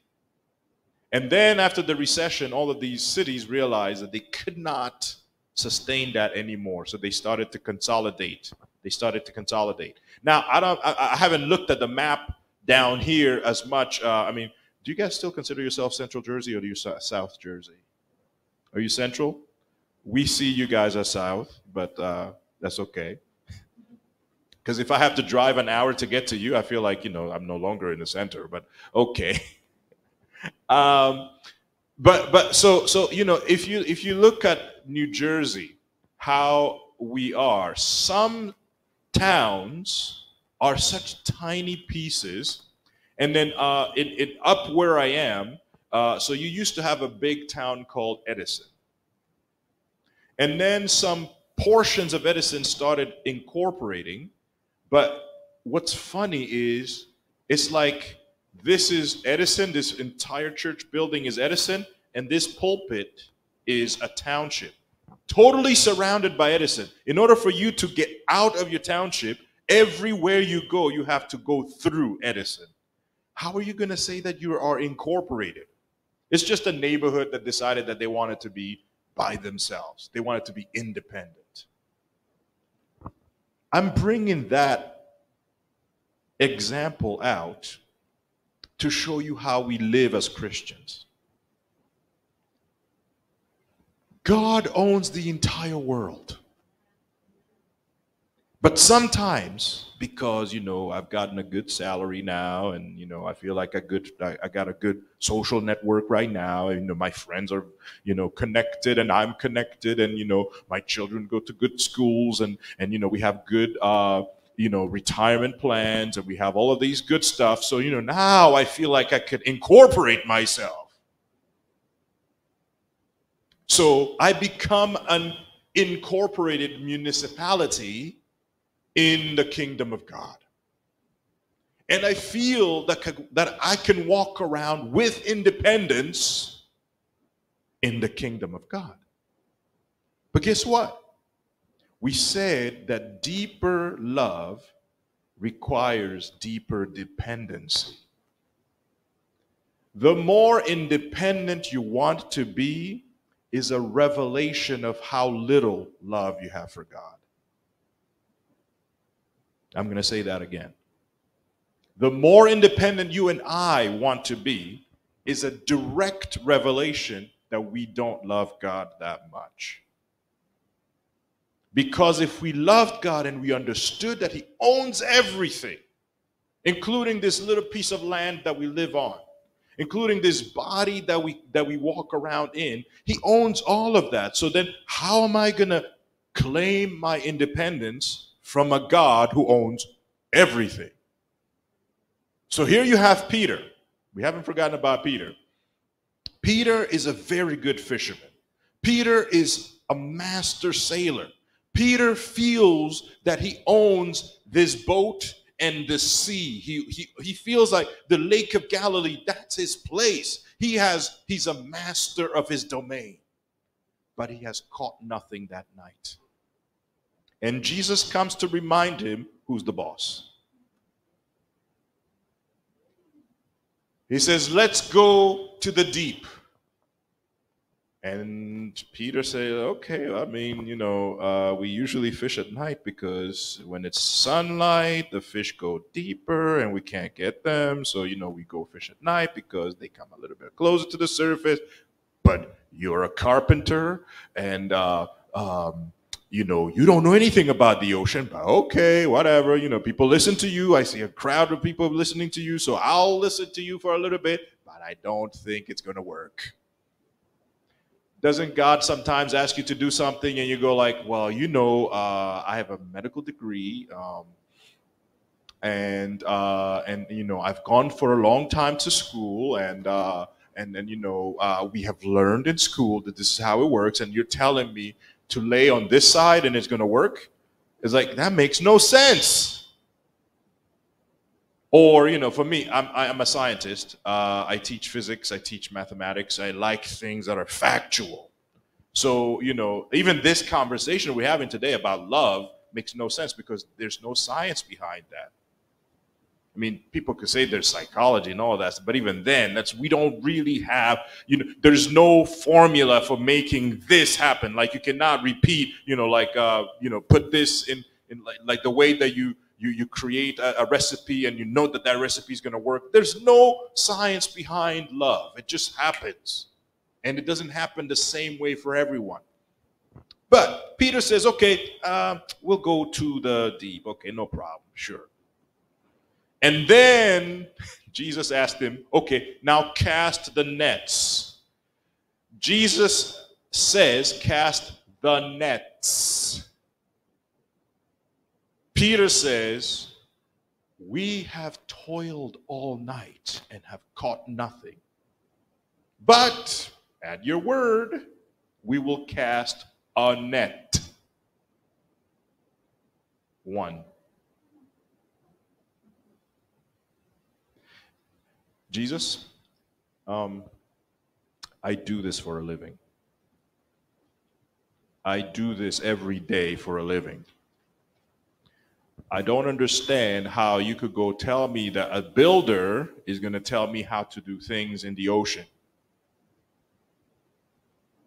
And then after the recession, all of these cities realized that they could not sustain that anymore. So they started to consolidate. They started to consolidate. Now, I don't I, I haven't looked at the map down here as much. Uh, I mean, do you guys still consider yourself Central Jersey or do you South Jersey? Are you Central? We see you guys as South, but uh, that's okay. Because if I have to drive an hour to get to you, I feel like, you know, I'm no longer in the center, but okay. Um, but but so so you know if you if you look at New Jersey, how we are, some towns are such tiny pieces, and then uh, it, it up where I am. Uh, so you used to have a big town called Edison, and then some portions of Edison started incorporating. But what's funny is it's like this is Edison. This entire church building is Edison, and this pulpit is a township, totally surrounded by Edison. In order for you to get out of your township, everywhere you go, you have to go through Edison. How are you going to say that you are incorporated? It's just a neighborhood that decided that they wanted to be by themselves, they wanted to be independent. I'm bringing that example out to show you how we live as Christians. God owns the entire world. But sometimes, because you know I've gotten a good salary now, and you know I feel like a good, I, I, got a good social network right now, and you know my friends are, you know, connected, and I'm connected, and you know my children go to good schools, and and you know we have good, uh, you know, retirement plans and we have all of these good stuff. So, you know, now I feel like I could incorporate myself. So I become an incorporated municipality in the kingdom of God. And I feel that, that I can walk around with independence in the kingdom of God. But guess what? We said that deeper love requires deeper dependency. The more independent you want to be is a revelation of how little love you have for God. I'm going to say that again. The more independent you and I want to be is a direct revelation that we don't love God that much. Because if we loved God and we understood that He owns everything, including this little piece of land that we live on, including this body that we that we walk around in, He owns all of that. So then how am I gonna claim my independence from a God who owns everything? So here you have Peter. We haven't forgotten about Peter. Peter is a very good fisherman. Peter is a master sailor. Peter feels that he owns this boat and the sea. He, he, he feels like the Lake of Galilee, that's his place. He has, he's a master of his domain. But he has caught nothing that night. And Jesus comes to remind him who's the boss. He says, Let's go to the deep. And Peter said, Okay, I mean, you know, uh, we usually fish at night because when it's sunlight, the fish go deeper and we can't get them. So, you know, we go fish at night because they come a little bit closer to the surface. But you're a carpenter and, uh, um, you know, you don't know anything about the ocean, but okay, whatever. You know, people listen to you. I see a crowd of people listening to you, so I'll listen to you for a little bit, but I don't think it's going to work. Doesn't God sometimes ask you to do something and you go like, well, you know, uh, I have a medical degree, um, and uh, and you know, I've gone for a long time to school, and uh, and then you know, uh, we have learned in school that this is how it works, and you're telling me to lay on this side and it's going to work. It's like that makes no sense. Or, you know, for me, I'm, I'm a scientist. Uh, I teach physics, I teach mathematics. I like things that are factual. So, you know, even this conversation we're having today about love makes no sense because there's no science behind that. I mean, people could say there's psychology and all that, but even then, that's we don't really have, you know, there's no formula for making this happen. Like you cannot repeat, you know, like uh, you know, put this in in like, like the way that you you you create a, a recipe and you know that that recipe is going to work. There's no science behind love. It just happens, and it doesn't happen the same way for everyone. But Peter says, okay, uh, we'll go to the deep. Okay, no problem, sure. And then Jesus asked him, okay, now cast the nets. Jesus says, cast the nets. Peter says, we have toiled all night and have caught nothing. But at your word, we will cast a net. One. Jesus, um, I do this for a living. I do this every day for a living. I don't understand how you could go tell me that a builder is going to tell me how to do things in the ocean.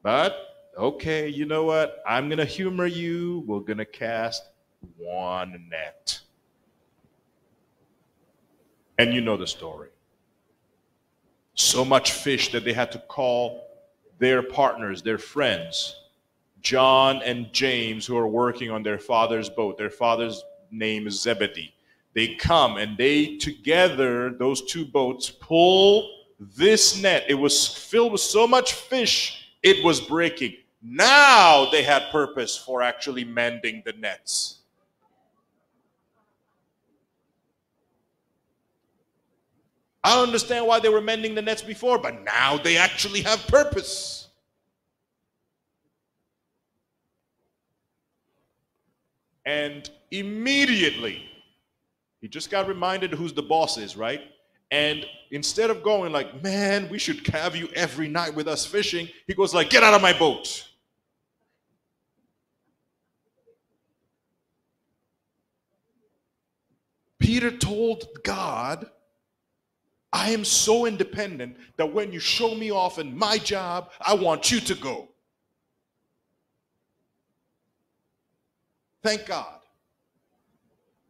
But, okay, you know what? I'm going to humor you. We're going to cast one net. And you know the story so much fish that they had to call their partners, their friends, John and James, who are working on their father's boat. Their father's name is Zebedee. They come and they together, those two boats, pull this net. It was filled with so much fish, it was breaking. Now they had purpose for actually mending the nets. I understand why they were mending the nets before, but now they actually have purpose. And immediately, he just got reminded who's the boss is, right? And instead of going like, man, we should have you every night with us fishing, he goes like, get out of my boat. Peter told God, I am so independent that when you show me off in my job, I want you to go. Thank God.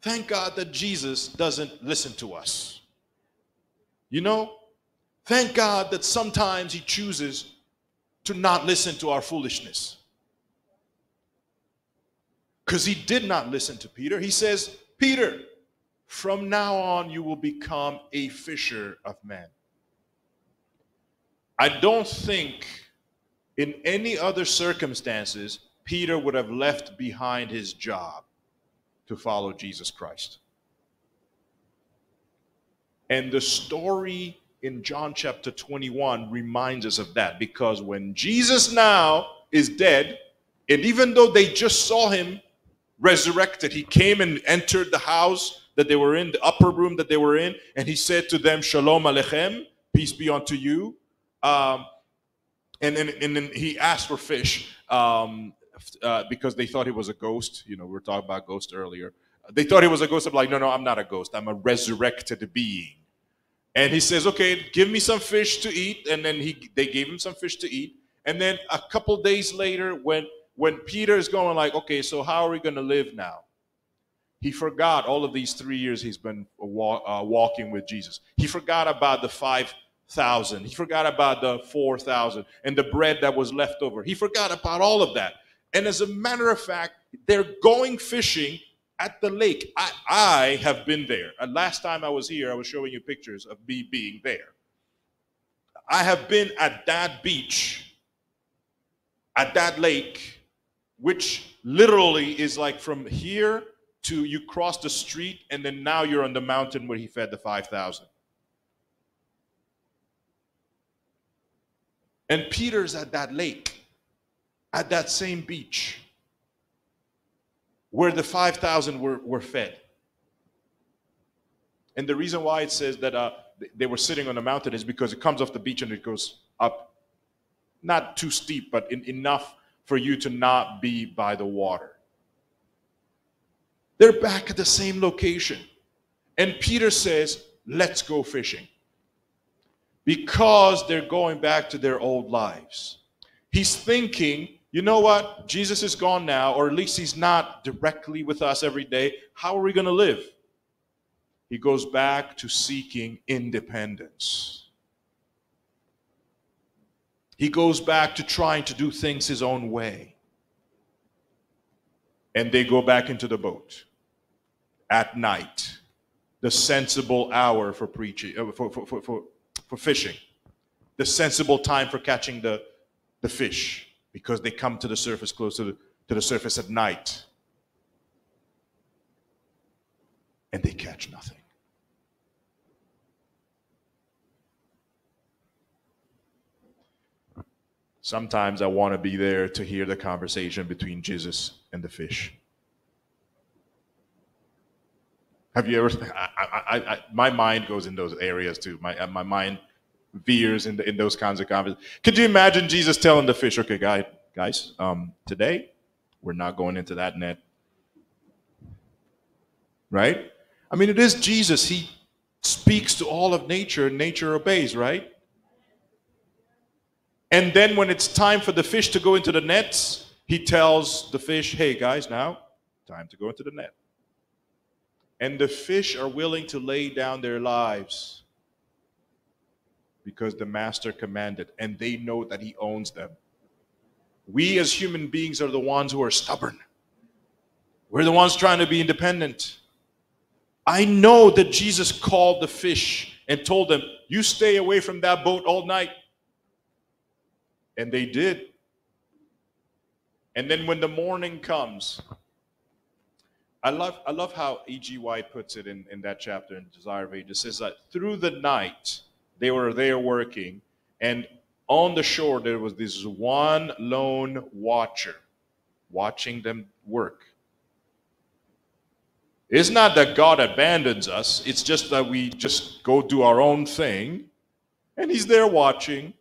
Thank God that Jesus doesn't listen to us. You know, thank God that sometimes He chooses to not listen to our foolishness. Because He did not listen to Peter. He says, Peter, from now on, you will become a fisher of men. I don't think in any other circumstances Peter would have left behind his job to follow Jesus Christ. And the story in John chapter 21 reminds us of that because when Jesus now is dead, and even though they just saw him resurrected, he came and entered the house that they were in, the upper room that they were in, and he said to them, Shalom Alechem, peace be unto you. Um, and then and he asked for fish um, uh, because they thought he was a ghost. You know, we were talking about ghost earlier. They thought he was a ghost. I'm like, no, no, I'm not a ghost. I'm a resurrected being. And he says, "Okay, give me some fish to eat." And then he they gave him some fish to eat. And then a couple days later, when when Peter is going like, "Okay, so how are we going to live now?" He forgot all of these three years he's been wa- uh, walking with Jesus. He forgot about the five thousand. He forgot about the four thousand and the bread that was left over. He forgot about all of that. And as a matter of fact, they're going fishing at the lake. I, I have been there. And last time I was here, I was showing you pictures of me being there. I have been at that beach, at that lake, which literally is like from here to you cross the street, and then now you're on the mountain where he fed the 5,000. And Peter's at that lake, at that same beach where the 5,000 were, were fed. And the reason why it says that uh, they were sitting on a mountain is because it comes off the beach and it goes up, not too steep, but in, enough for you to not be by the water. They're back at the same location. And Peter says, Let's go fishing. Because they're going back to their old lives. He's thinking, you know what? Jesus is gone now, or at least he's not directly with us every day. How are we going to live? He goes back to seeking independence. He goes back to trying to do things his own way. And they go back into the boat at night, the sensible hour for preaching, uh, for, for, for, for, for fishing, the sensible time for catching the, the fish, because they come to the surface, close to the, to the surface at night. And they catch nothing. Sometimes I want to be there to hear the conversation between Jesus and the fish. Have you ever? I, I, I, my mind goes in those areas too. My my mind veers in, the, in those kinds of conversations. Could you imagine Jesus telling the fish, "Okay, guys, guys, um, today we're not going into that net." Right? I mean, it is Jesus. He speaks to all of nature, and nature obeys. Right? And then when it's time for the fish to go into the nets, he tells the fish, hey guys, now time to go into the net. And the fish are willing to lay down their lives because the master commanded, and they know that he owns them. We as human beings are the ones who are stubborn. We're the ones trying to be independent. I know that Jesus called the fish and told them, You stay away from that boat all night. And they did. And then when the morning comes, I love, I love how E.G. White puts it in, in that chapter in Desire of Ages. It says that through the night, they were there working, and on the shore, there was this one lone watcher watching them work. It's not that God abandons us, it's just that we just go do our own thing, and He's there watching,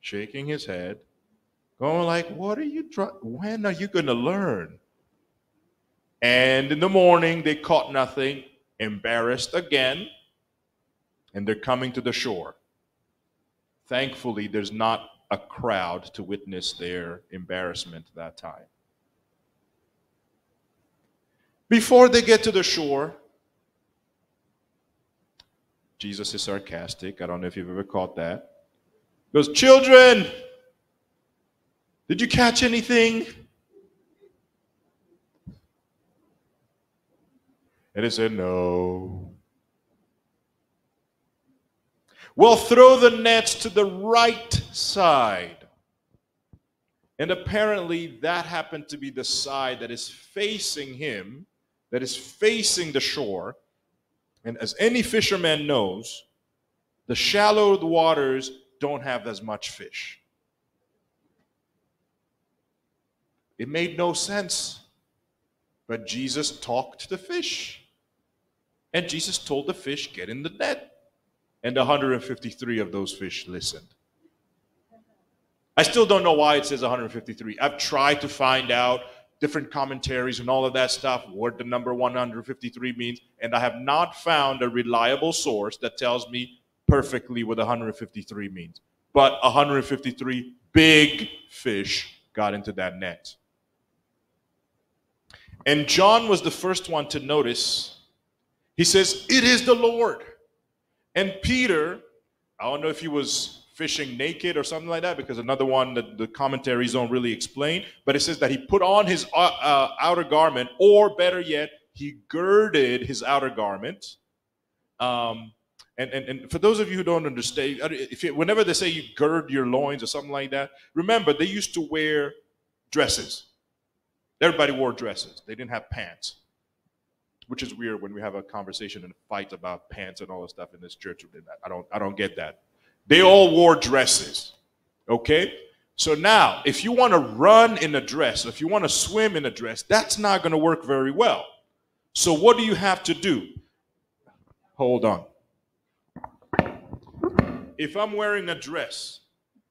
shaking his head, going like, "What are you trying? When are you going to learn?" And in the morning, they caught nothing, embarrassed again, and they're coming to the shore. Thankfully, there's not a crowd to witness their embarrassment that time. Before they get to the shore, Jesus is sarcastic. I don't know if you've ever caught that goes, Children, did you catch anything? And they said, No. Well, throw the nets to the right side. And apparently, that happened to be the side that is facing him, that is facing the shore. And as any fisherman knows, the shallow waters don't have as much fish. It made no sense. But Jesus talked to the fish. And Jesus told the fish, Get in the net. And 153 of those fish listened. I still don't know why it says 153. I've tried to find out different commentaries and all of that stuff, what the number 153 means, and I have not found a reliable source that tells me perfectly what 153 means. But 153 big fish got into that net. And John was the first one to notice. He says, It is the Lord. And Peter, I don't know if he was fishing naked or something like that, because another one that the commentaries don't really explain, but it says that he put on his uh, uh, outer garment, or better yet, he girded his outer garment. Um, and, and, and for those of you who don't understand, if you, whenever they say you gird your loins or something like that, remember they used to wear dresses. Everybody wore dresses. They didn't have pants, which is weird when we have a conversation and fight about pants and all this stuff in this church. I don't, I don't get that. They all wore dresses. Okay? So now, if you want to run in a dress, if you want to swim in a dress, that's not going to work very well. So what do you have to do? Hold on. If I'm wearing a dress,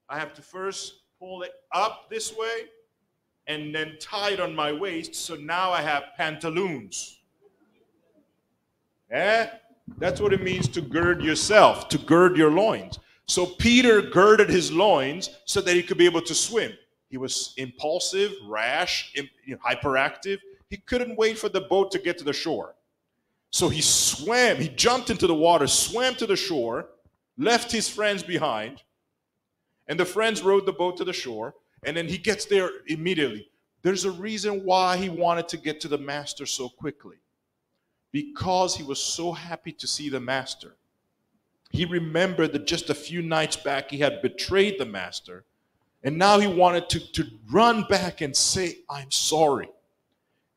I have to first pull it up this way and then tie it on my waist. So now I have pantaloons. Eh? That's what it means to gird yourself, to gird your loins. So Peter girded his loins so that he could be able to swim. He was impulsive, rash, hyperactive. He couldn't wait for the boat to get to the shore. So he swam, he jumped into the water, swam to the shore, left his friends behind, and the friends rowed the boat to the shore, and then he gets there immediately. There's a reason why he wanted to get to the master so quickly. Because he was so happy to see the master. He remembered that just a few nights back he had betrayed the master, and now he wanted to, to run back and say, I'm sorry.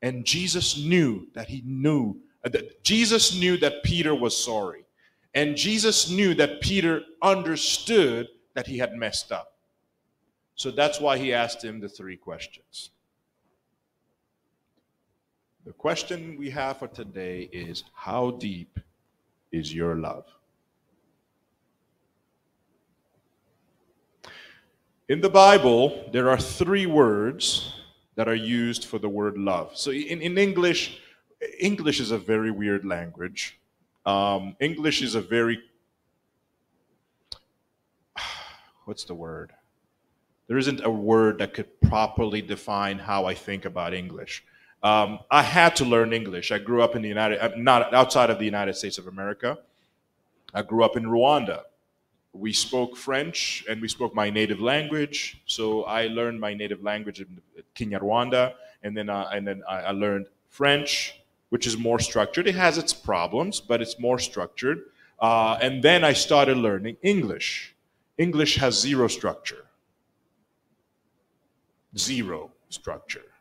And Jesus knew that he knew, uh, that Jesus knew that Peter was sorry. And Jesus knew that Peter understood that he had messed up. So that's why he asked him the three questions. The question we have for today is How deep is your love? In the Bible, there are three words that are used for the word love. So in, in English, English is a very weird language. Um, English is a very, what's the word? There isn't a word that could properly define how I think about English. Um, I had to learn English. I grew up in the United, uh, not outside of the United States of America. I grew up in Rwanda. We spoke French and we spoke my native language. So I learned my native language in Kinyarwanda, and then uh, and then I, I learned French, which is more structured. It has its problems, but it's more structured. Uh, and then I started learning English. English has zero structure. Zero structure.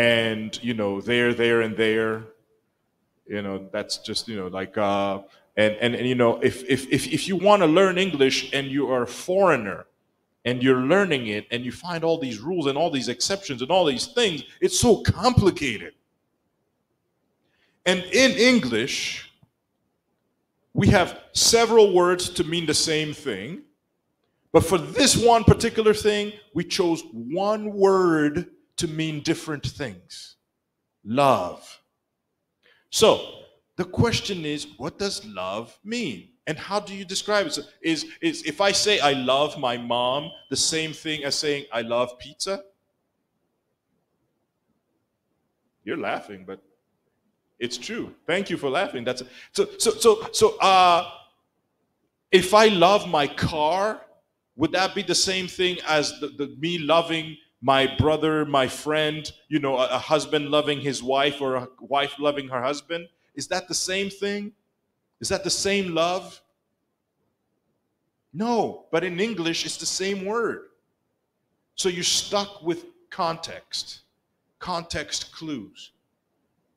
And, you know, there, there, and there, you know, that's just, you know, like, uh, and, and, and you know, if, if, if, if you want to learn English and you are a foreigner and you're learning it and you find all these rules and all these exceptions and all these things, it's so complicated. And in English, we have several words to mean the same thing. But for this one particular thing, we chose one word to mean different things love. So the question is, what does love mean? And how do you describe it? So is, is if I say I love my mom the same thing as saying I love pizza? You're laughing, but it's true. Thank you for laughing. That's so so so so uh if I love my car, would that be the same thing as the, the me loving my brother, my friend, you know, a, a husband loving his wife or a wife loving her husband? Is that the same thing? Is that the same love? No, but in English, it's the same word. So you're stuck with context, context clues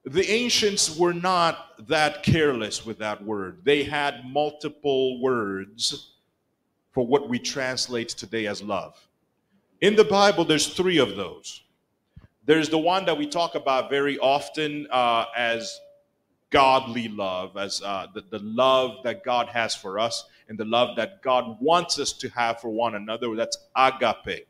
the ancients were not that careless with that word. They had multiple words for what we translate today as love. In the Bible, there's three of those. There's the one that we talk about very often uh, as godly love, as uh, the, the love that God has for us and the love that God wants us to have for one another. That's agape.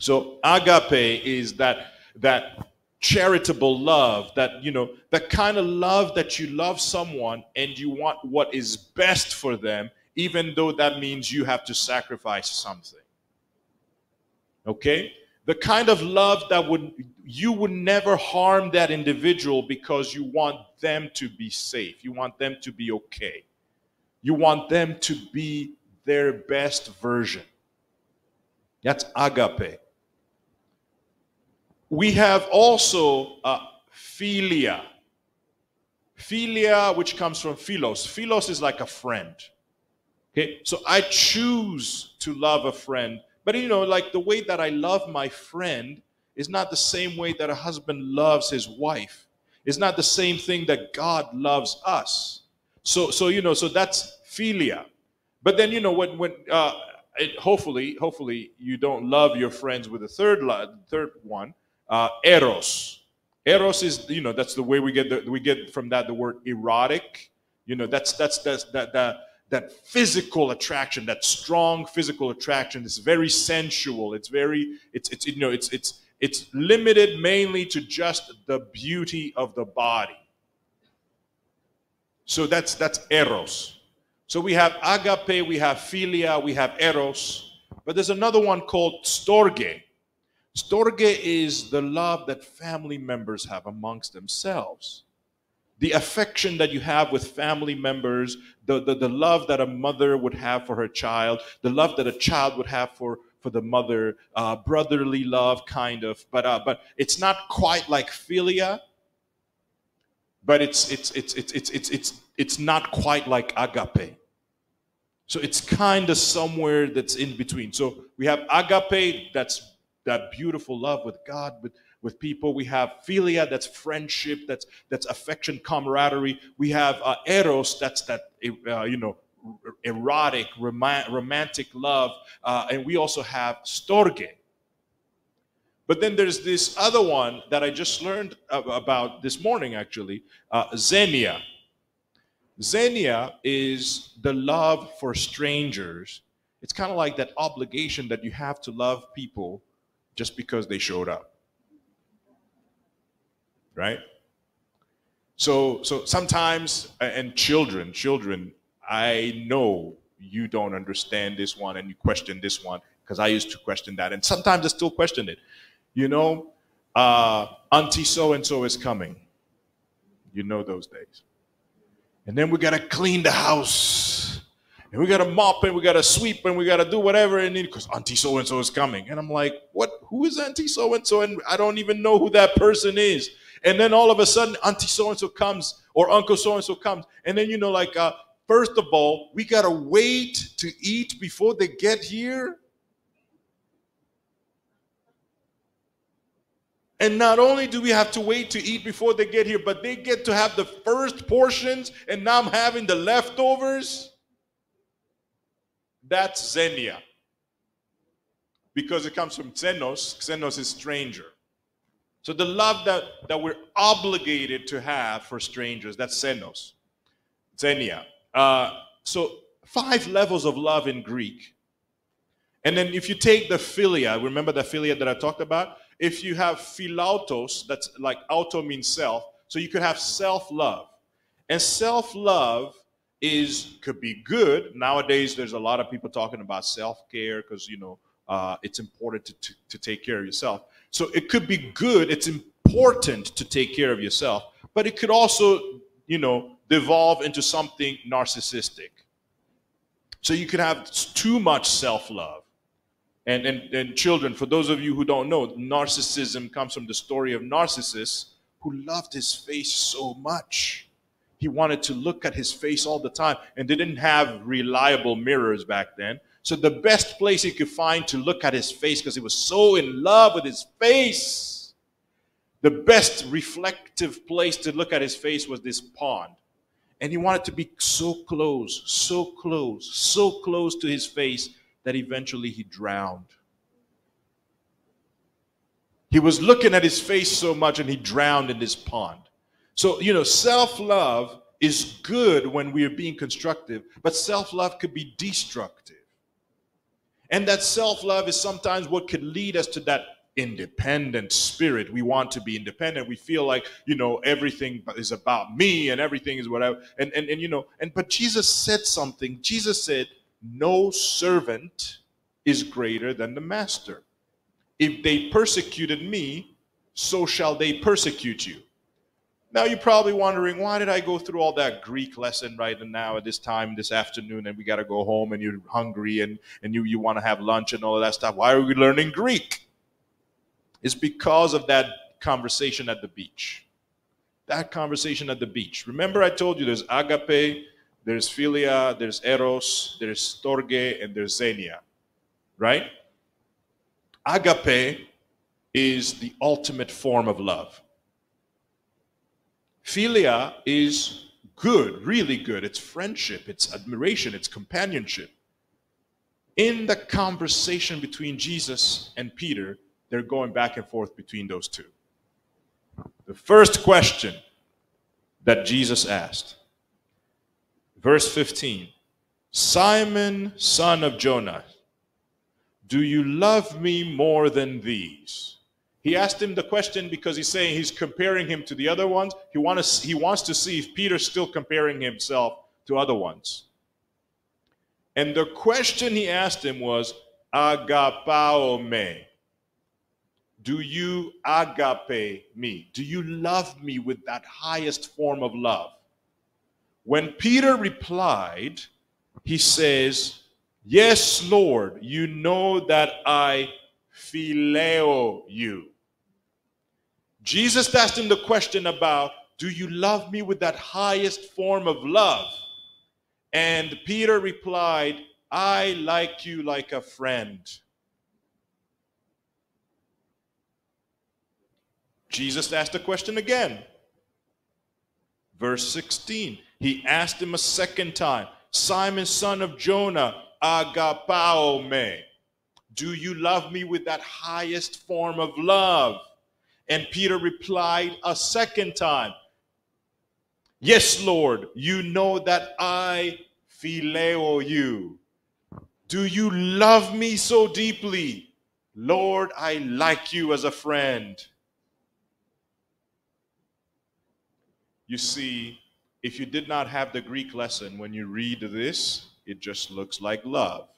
So agape is that that charitable love, that, you know, that kind of love that you love someone and you want what is best for them, even though that means you have to sacrifice something. Okay? The kind of love that would you would never harm that individual because you want them to be safe. You want them to be okay. You want them to be their best version. That's agape. We have also uh, philia. Philia, which comes from philos. Philos is like a friend. Okay, so I choose to love a friend, but you know, like the way that I love my friend is not the same way that a husband loves his wife. It's not the same thing that God loves us. So, so you know, so that's philia. But then you know when when uh, it, hopefully hopefully you don't love your friends with a third third one uh, eros. Eros is, you know, that's the way we get the, we get from that the word erotic. You know, that's that's that's that that that physical attraction, that strong physical attraction. It's very sensual. It's very it's it's you know it's it's it's limited mainly to just the beauty of the body. So that's that's eros. So we have agape, we have philia, we have eros, but there's another one called storge. Storge is the love that family members have amongst themselves. The affection that you have with family members, the, the, the love that a mother would have for her child, the love that a child would have for, for the mother, uh, brotherly love, kind of. But, uh, but it's not quite like philia, but it's, it's, it's, it's, it's, it's, it's, it's not quite like agape. So it's kind of somewhere that's in between. So we have agape, that's that beautiful love with God, with, with people. We have philia, that's friendship, that's that's affection, camaraderie. We have uh, eros, that's that uh, you know erotic, rom- romantic love, uh, and we also have storge. But then there's this other one that I just learned about this morning, actually, uh, xenia. Xenia is the love for strangers. It's kind of like that obligation that you have to love people just because they showed up. Right? So so sometimes and children, children, I know you don't understand this one and you question this one because I used to question that and sometimes I still question it. You know, uh, auntie so and so is coming. You know those days. And then we got to clean the house and we got to mop and we got to sweep and we got to do whatever and because auntie so and so is coming and i'm like what who is auntie so and so and i don't even know who that person is and then all of a sudden auntie so and so comes or uncle so and so comes and then you know like uh, first of all we got to wait to eat before they get here And not only do we have to wait to eat before they get here, but they get to have the first portions, and now I'm having the leftovers. That's xenia. Because it comes from xenos. Xenos is stranger. So the love that, that we're obligated to have for strangers, that's xenos. Xenia. Uh, so five levels of love in Greek. And then if you take the philia, remember the philia that I talked about? If you have philautos, that's like auto means self. So you could have self-love. And self-love is could be good. Nowadays, there's a lot of people talking about self-care because you know uh, it's important to, to, to take care of yourself. So it could be good. It's important to take care of yourself, but it could also, you know, devolve into something narcissistic. So you could have too much self-love. And, and, and children, for those of you who don't know, narcissism comes from the story of Narcissus who loved his face so much he wanted to look at his face all the time, and they didn't have reliable mirrors back then. So the best place he could find to look at his face, because he was so in love with his face, the best reflective place to look at his face was this pond. And he wanted to be so close, so close, so close to his face that eventually he drowned. He was looking at his face so much and he drowned in this pond. So, you know, self love is good when we are being constructive, but self love could be destructive. And that self love is sometimes what could lead us to that independent spirit. We want to be independent. We feel like, you know, everything is about me and everything is whatever. And, and, and you know, and but Jesus said something. Jesus said, No servant is greater than the master. If they persecuted me, so shall they persecute you. Now you're probably wondering, why did I go through all that Greek lesson right now at this time this afternoon and we got to go home and you're hungry and, and you, you want to have lunch and all of that stuff? Why are we learning Greek? It's because of that conversation at the beach. That conversation at the beach. Remember I told you there's agape, there's philia, there's eros, there's storge, and there's xenia, right? Agape is the ultimate form of love. Philia is good, really good. It's friendship, it's admiration, it's companionship. In the conversation between Jesus and Peter, they're going back and forth between those two. The first question that Jesus asked, verse 15 Simon, son of Jonah, do you love me more than these? He asked him the question because he's saying he's comparing him to the other ones. He, wants he wants to see if Peter's still comparing himself to other ones. And the question he asked him was, Agapao me. Do you agape me? Do you love me with that highest form of love? When Peter replied, he says, Yes, Lord, you know that I phileo you. Jesus asked him the question about, Do you love me with that highest form of love? And Peter replied, I like you like a friend. Jesus asked the question again. Verse 16. He asked him a second time, Simon, son of Jonah, agapao me. Do you love me with that highest form of love? And Peter replied a second time, Yes, Lord, you know that I phileo you. Do you love me so deeply? Lord, I like you as a friend. You see, if you did not have the Greek lesson, when you read this, it just looks like love.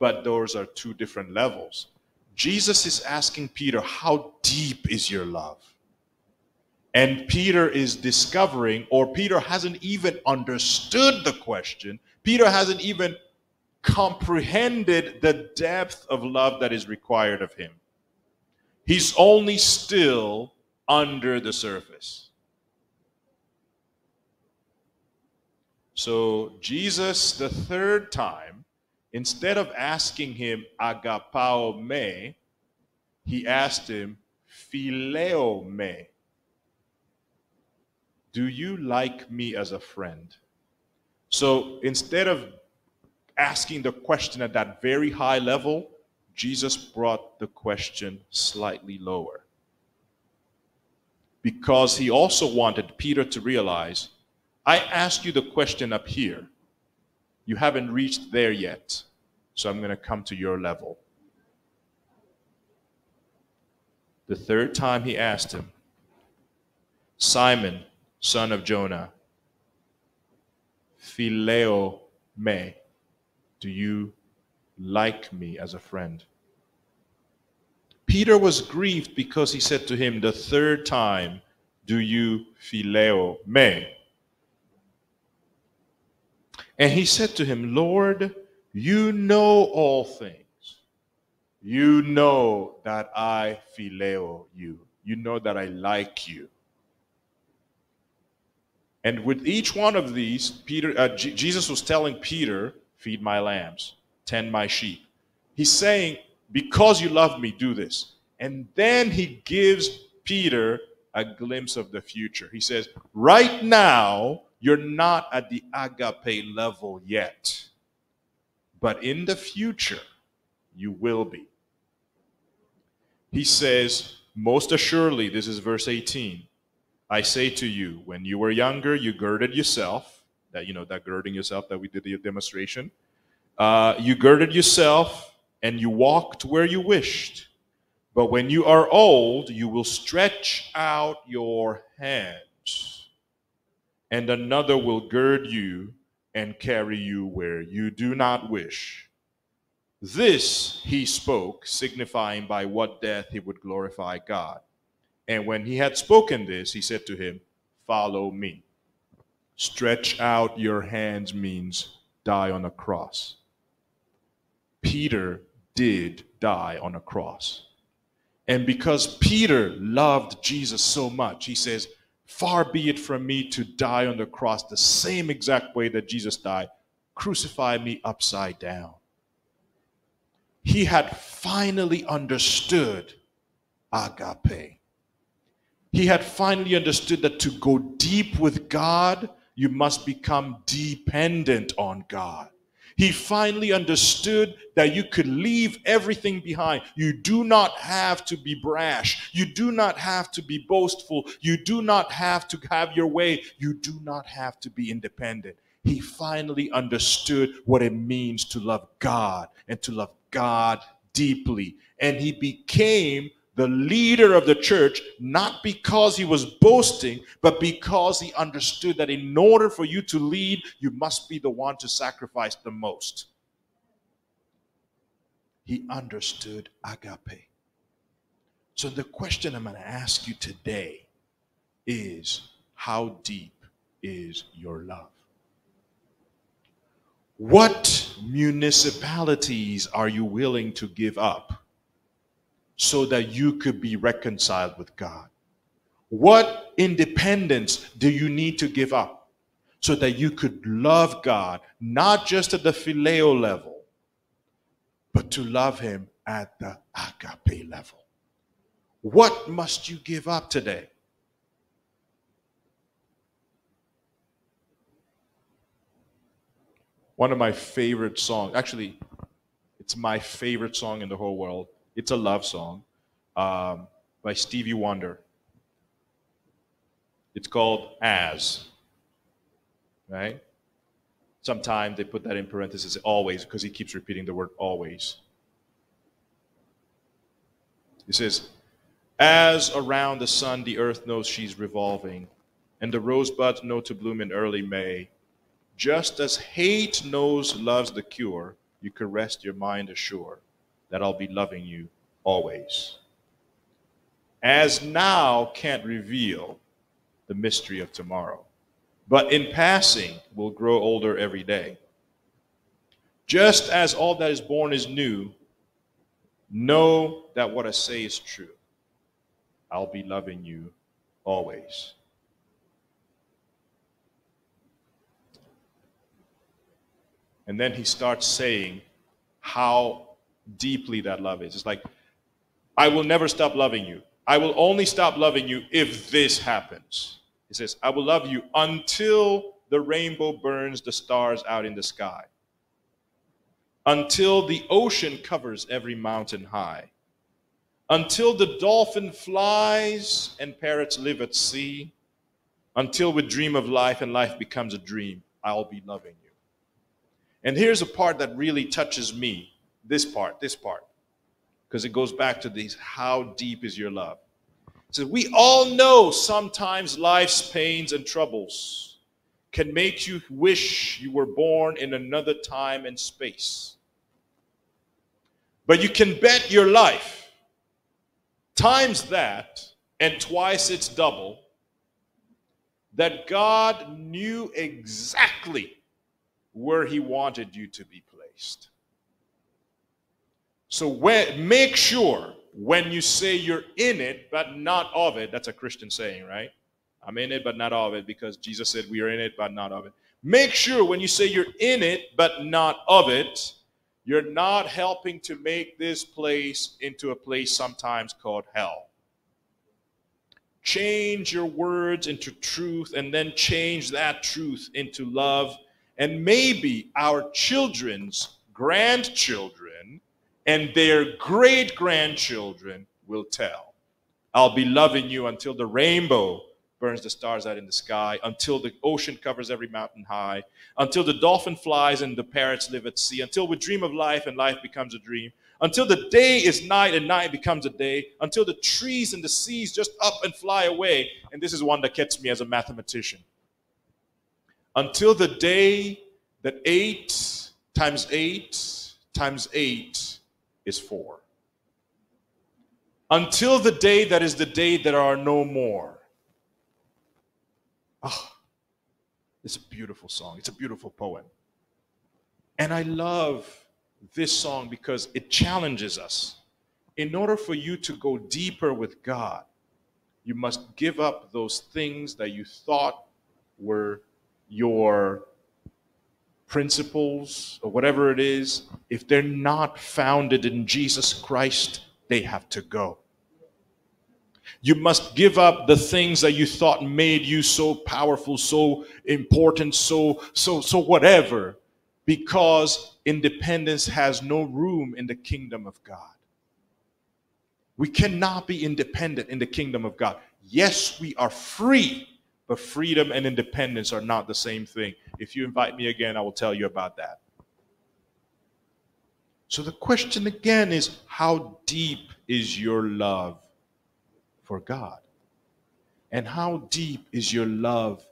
But those are two different levels. Jesus is asking Peter, How deep is your love? And Peter is discovering, or Peter hasn't even understood the question. Peter hasn't even comprehended the depth of love that is required of him. He's only still under the surface. So, Jesus, the third time, Instead of asking him, agapao me, he asked him, phileo me. Do you like me as a friend? So instead of asking the question at that very high level, Jesus brought the question slightly lower. Because he also wanted Peter to realize I asked you the question up here. You haven't reached there yet. So I'm going to come to your level. The third time he asked him, Simon, son of Jonah, phileo me, do you like me as a friend? Peter was grieved because he said to him the third time, Do you phileo me? And he said to him, Lord, you know all things. You know that I phileo you. You know that I like you. And with each one of these, Peter, uh, Jesus was telling Peter, "Feed my lambs, tend my sheep." He's saying, "Because you love me, do this." And then he gives Peter a glimpse of the future. He says, "Right now, you're not at the agape level yet, but in the future, you will be. He says, Most assuredly, this is verse 18. I say to you, when you were younger, you girded yourself. That, you know, that girding yourself that we did the demonstration. Uh, you girded yourself and you walked where you wished. But when you are old, you will stretch out your hands, and another will gird you and carry you where you do not wish. This he spoke, signifying by what death he would glorify God. And when he had spoken this, he said to him, Follow me. Stretch out your hands means die on a cross. Peter did die on a cross. And because Peter loved Jesus so much, he says, Far be it from me to die on the cross the same exact way that Jesus died. Crucify me upside down. He had finally understood agape. He had finally understood that to go deep with God, you must become dependent on God. He finally understood that you could leave everything behind. You do not have to be brash. You do not have to be boastful. You do not have to have your way. You do not have to be independent. He finally understood what it means to love God and to love God deeply. And he became the leader of the church, not because he was boasting, but because he understood that in order for you to lead, you must be the one to sacrifice the most. He understood agape. So, the question I'm going to ask you today is how deep is your love? What municipalities are you willing to give up so that you could be reconciled with God? What independence do you need to give up so that you could love God, not just at the phileo level, but to love Him at the agape level? What must you give up today? One of my favorite songs, actually, it's my favorite song in the whole world it's a love song um, by Stevie Wonder. It's called As. Right? Sometimes they put that in parentheses, always, because he keeps repeating the word always. He says, As around the sun the earth knows she's revolving, and the rosebuds know to bloom in early May, just as hate knows love's the cure, you can rest your mind assured that I'll be loving you always. As now can't reveal the mystery of tomorrow, but in passing will grow older every day. Just as all that is born is new, know that what I say is true. I'll be loving you always. And then he starts saying how deeply that love is. It's like, I will never stop loving you. I will only stop loving you if this happens. He says, I will love you until the rainbow burns the stars out in the sky, until the ocean covers every mountain high, until the dolphin flies and parrots live at sea, until we dream of life and life becomes a dream, I'll be loving you. And here's a part that really touches me this part, this part, because it goes back to these how deep is your love? So we all know sometimes life's pains and troubles can make you wish you were born in another time and space. But you can bet your life times that and twice its double that God knew exactly where he wanted you to be placed. So when, make sure when you say you're in it but not of it, that's a Christian saying, right? I'm in it but not of it because Jesus said we are in it but not of it. Make sure when you say you're in it but not of it, you're not helping to make this place into a place sometimes called hell. Change your words into truth and then change that truth into love. And maybe our children's grandchildren and their great grandchildren will tell. I'll be loving you until the rainbow burns the stars out in the sky, until the ocean covers every mountain high, until the dolphin flies and the parrots live at sea, until we dream of life and life becomes a dream, until the day is night and night becomes a day, until the trees and the seas just up and fly away. And this is one that gets me as a mathematician. Until the day that eight times eight times eight is four. Until the day that is the day that are no more. Ah, it's a beautiful song. It's a beautiful poem. And I love this song because it challenges us. In order for you to go deeper with God, you must give up those things that you thought were your principles or whatever it is. If they're not founded in Jesus Christ, they have to go. You must give up the things that you thought made you so powerful, so important, so so so whatever because independence has no room in the kingdom of God. We cannot be independent in the kingdom of God. Yes, we are free, but freedom and independence are not the same thing. If you invite me again, I will tell you about that. So the question again is how deep is your love for God? And how deep is your love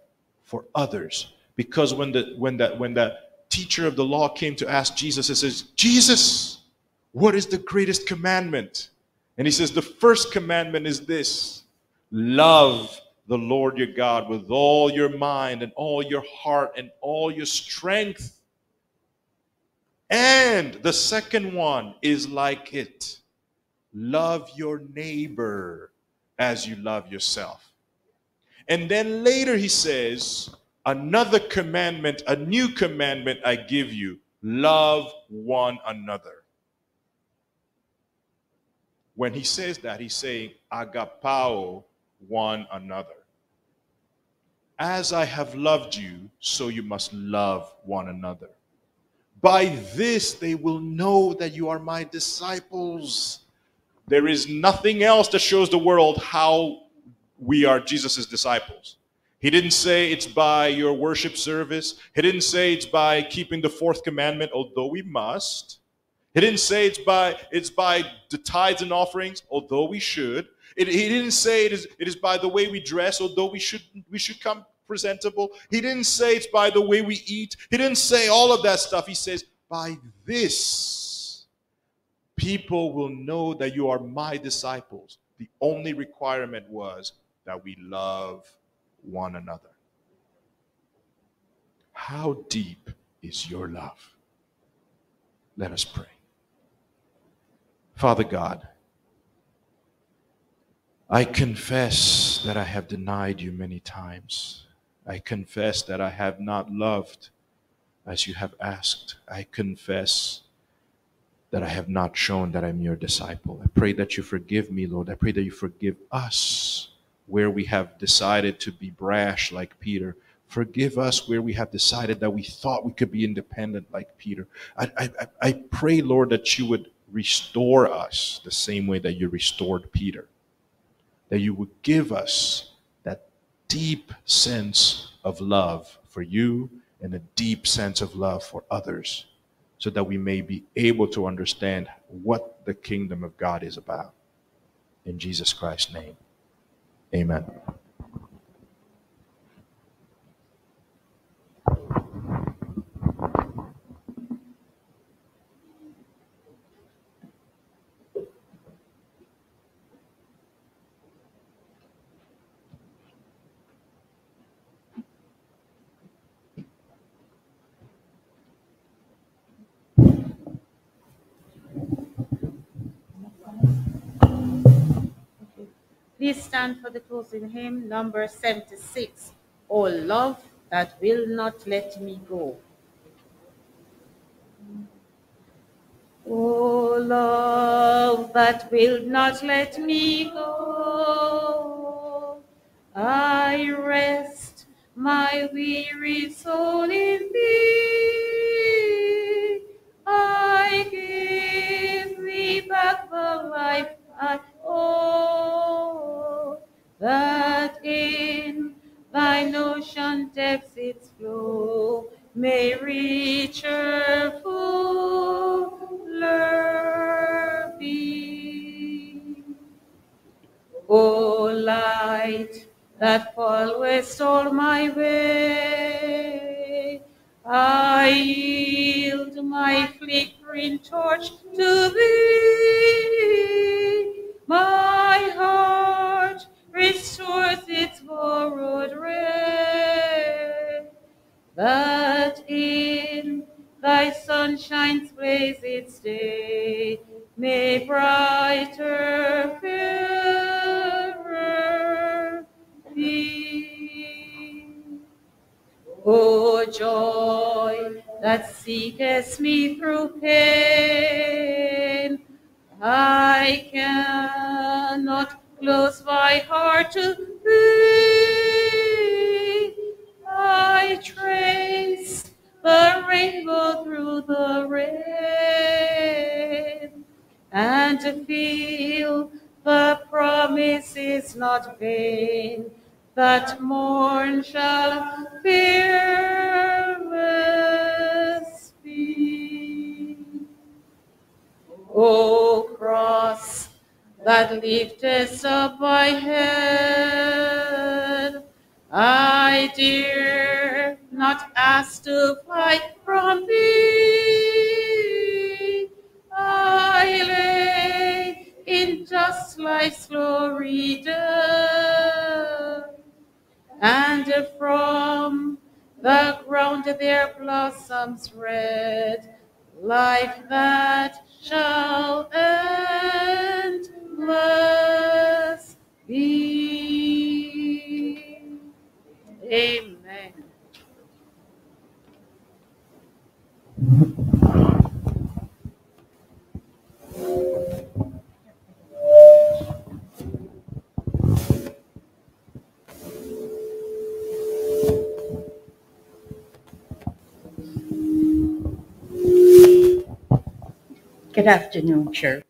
for others? Because when the when that when that teacher of the law came to ask Jesus, he says, Jesus, what is the greatest commandment? And he says, The first commandment is this love the Lord your God with all your mind and all your heart and all your strength. And the second one is like it love your neighbor as you love yourself. And then later he says, Another commandment, a new commandment I give you love one another. When he says that, he's saying, agapao one another. As I have loved you, so you must love one another. By this they will know that you are my disciples. There is nothing else that shows the world how we are Jesus' disciples. He didn't say it's by your worship service. He didn't say it's by keeping the fourth commandment, although we must. He didn't say it's by it's by the tithes and offerings, although we should. It, he didn't say it is it is by the way we dress, although we should we should come presentable. He didn't say it's by the way we eat. He didn't say all of that stuff. He says, by this, people will know that you are my disciples. The only requirement was that we love one another. How deep is your love? Let us pray. Father God, I confess that I have denied you many times. I confess that I have not loved as you have asked. I confess that I have not shown that I'm your disciple. I pray that you forgive me, Lord. I pray that you forgive us where we have decided to be brash like Peter. Forgive us where we have decided that we thought we could be independent like Peter. I, I, I pray, Lord, that you would restore us the same way that you restored Peter. That you would give us that deep sense of love for you and a deep sense of love for others so that we may be able to understand what the kingdom of God is about. In Jesus Christ's name. Amen. Please stand for the closing hymn, number 76. Oh, love that will not let me go. Oh, love that will not let me go. I rest my weary soul in thee. I give thee back the life depths its flow may reach her fuller be. O light that followest all my way, I yield my flickering torch to thee. My heart restores its borrowed rest that in thy sunshine's blaze its day may brighter, fairer be. O joy that seekest me through pain, I cannot close my heart to thee. I trace the rainbow through the rain and to feel the promise is not vain that morn shall fearless be. O cross that liftest up my head, I dare not ask to fly from thee. I lay in just life's glory and from the ground there blossoms red, life that shall end. be. Amen. Good afternoon, church.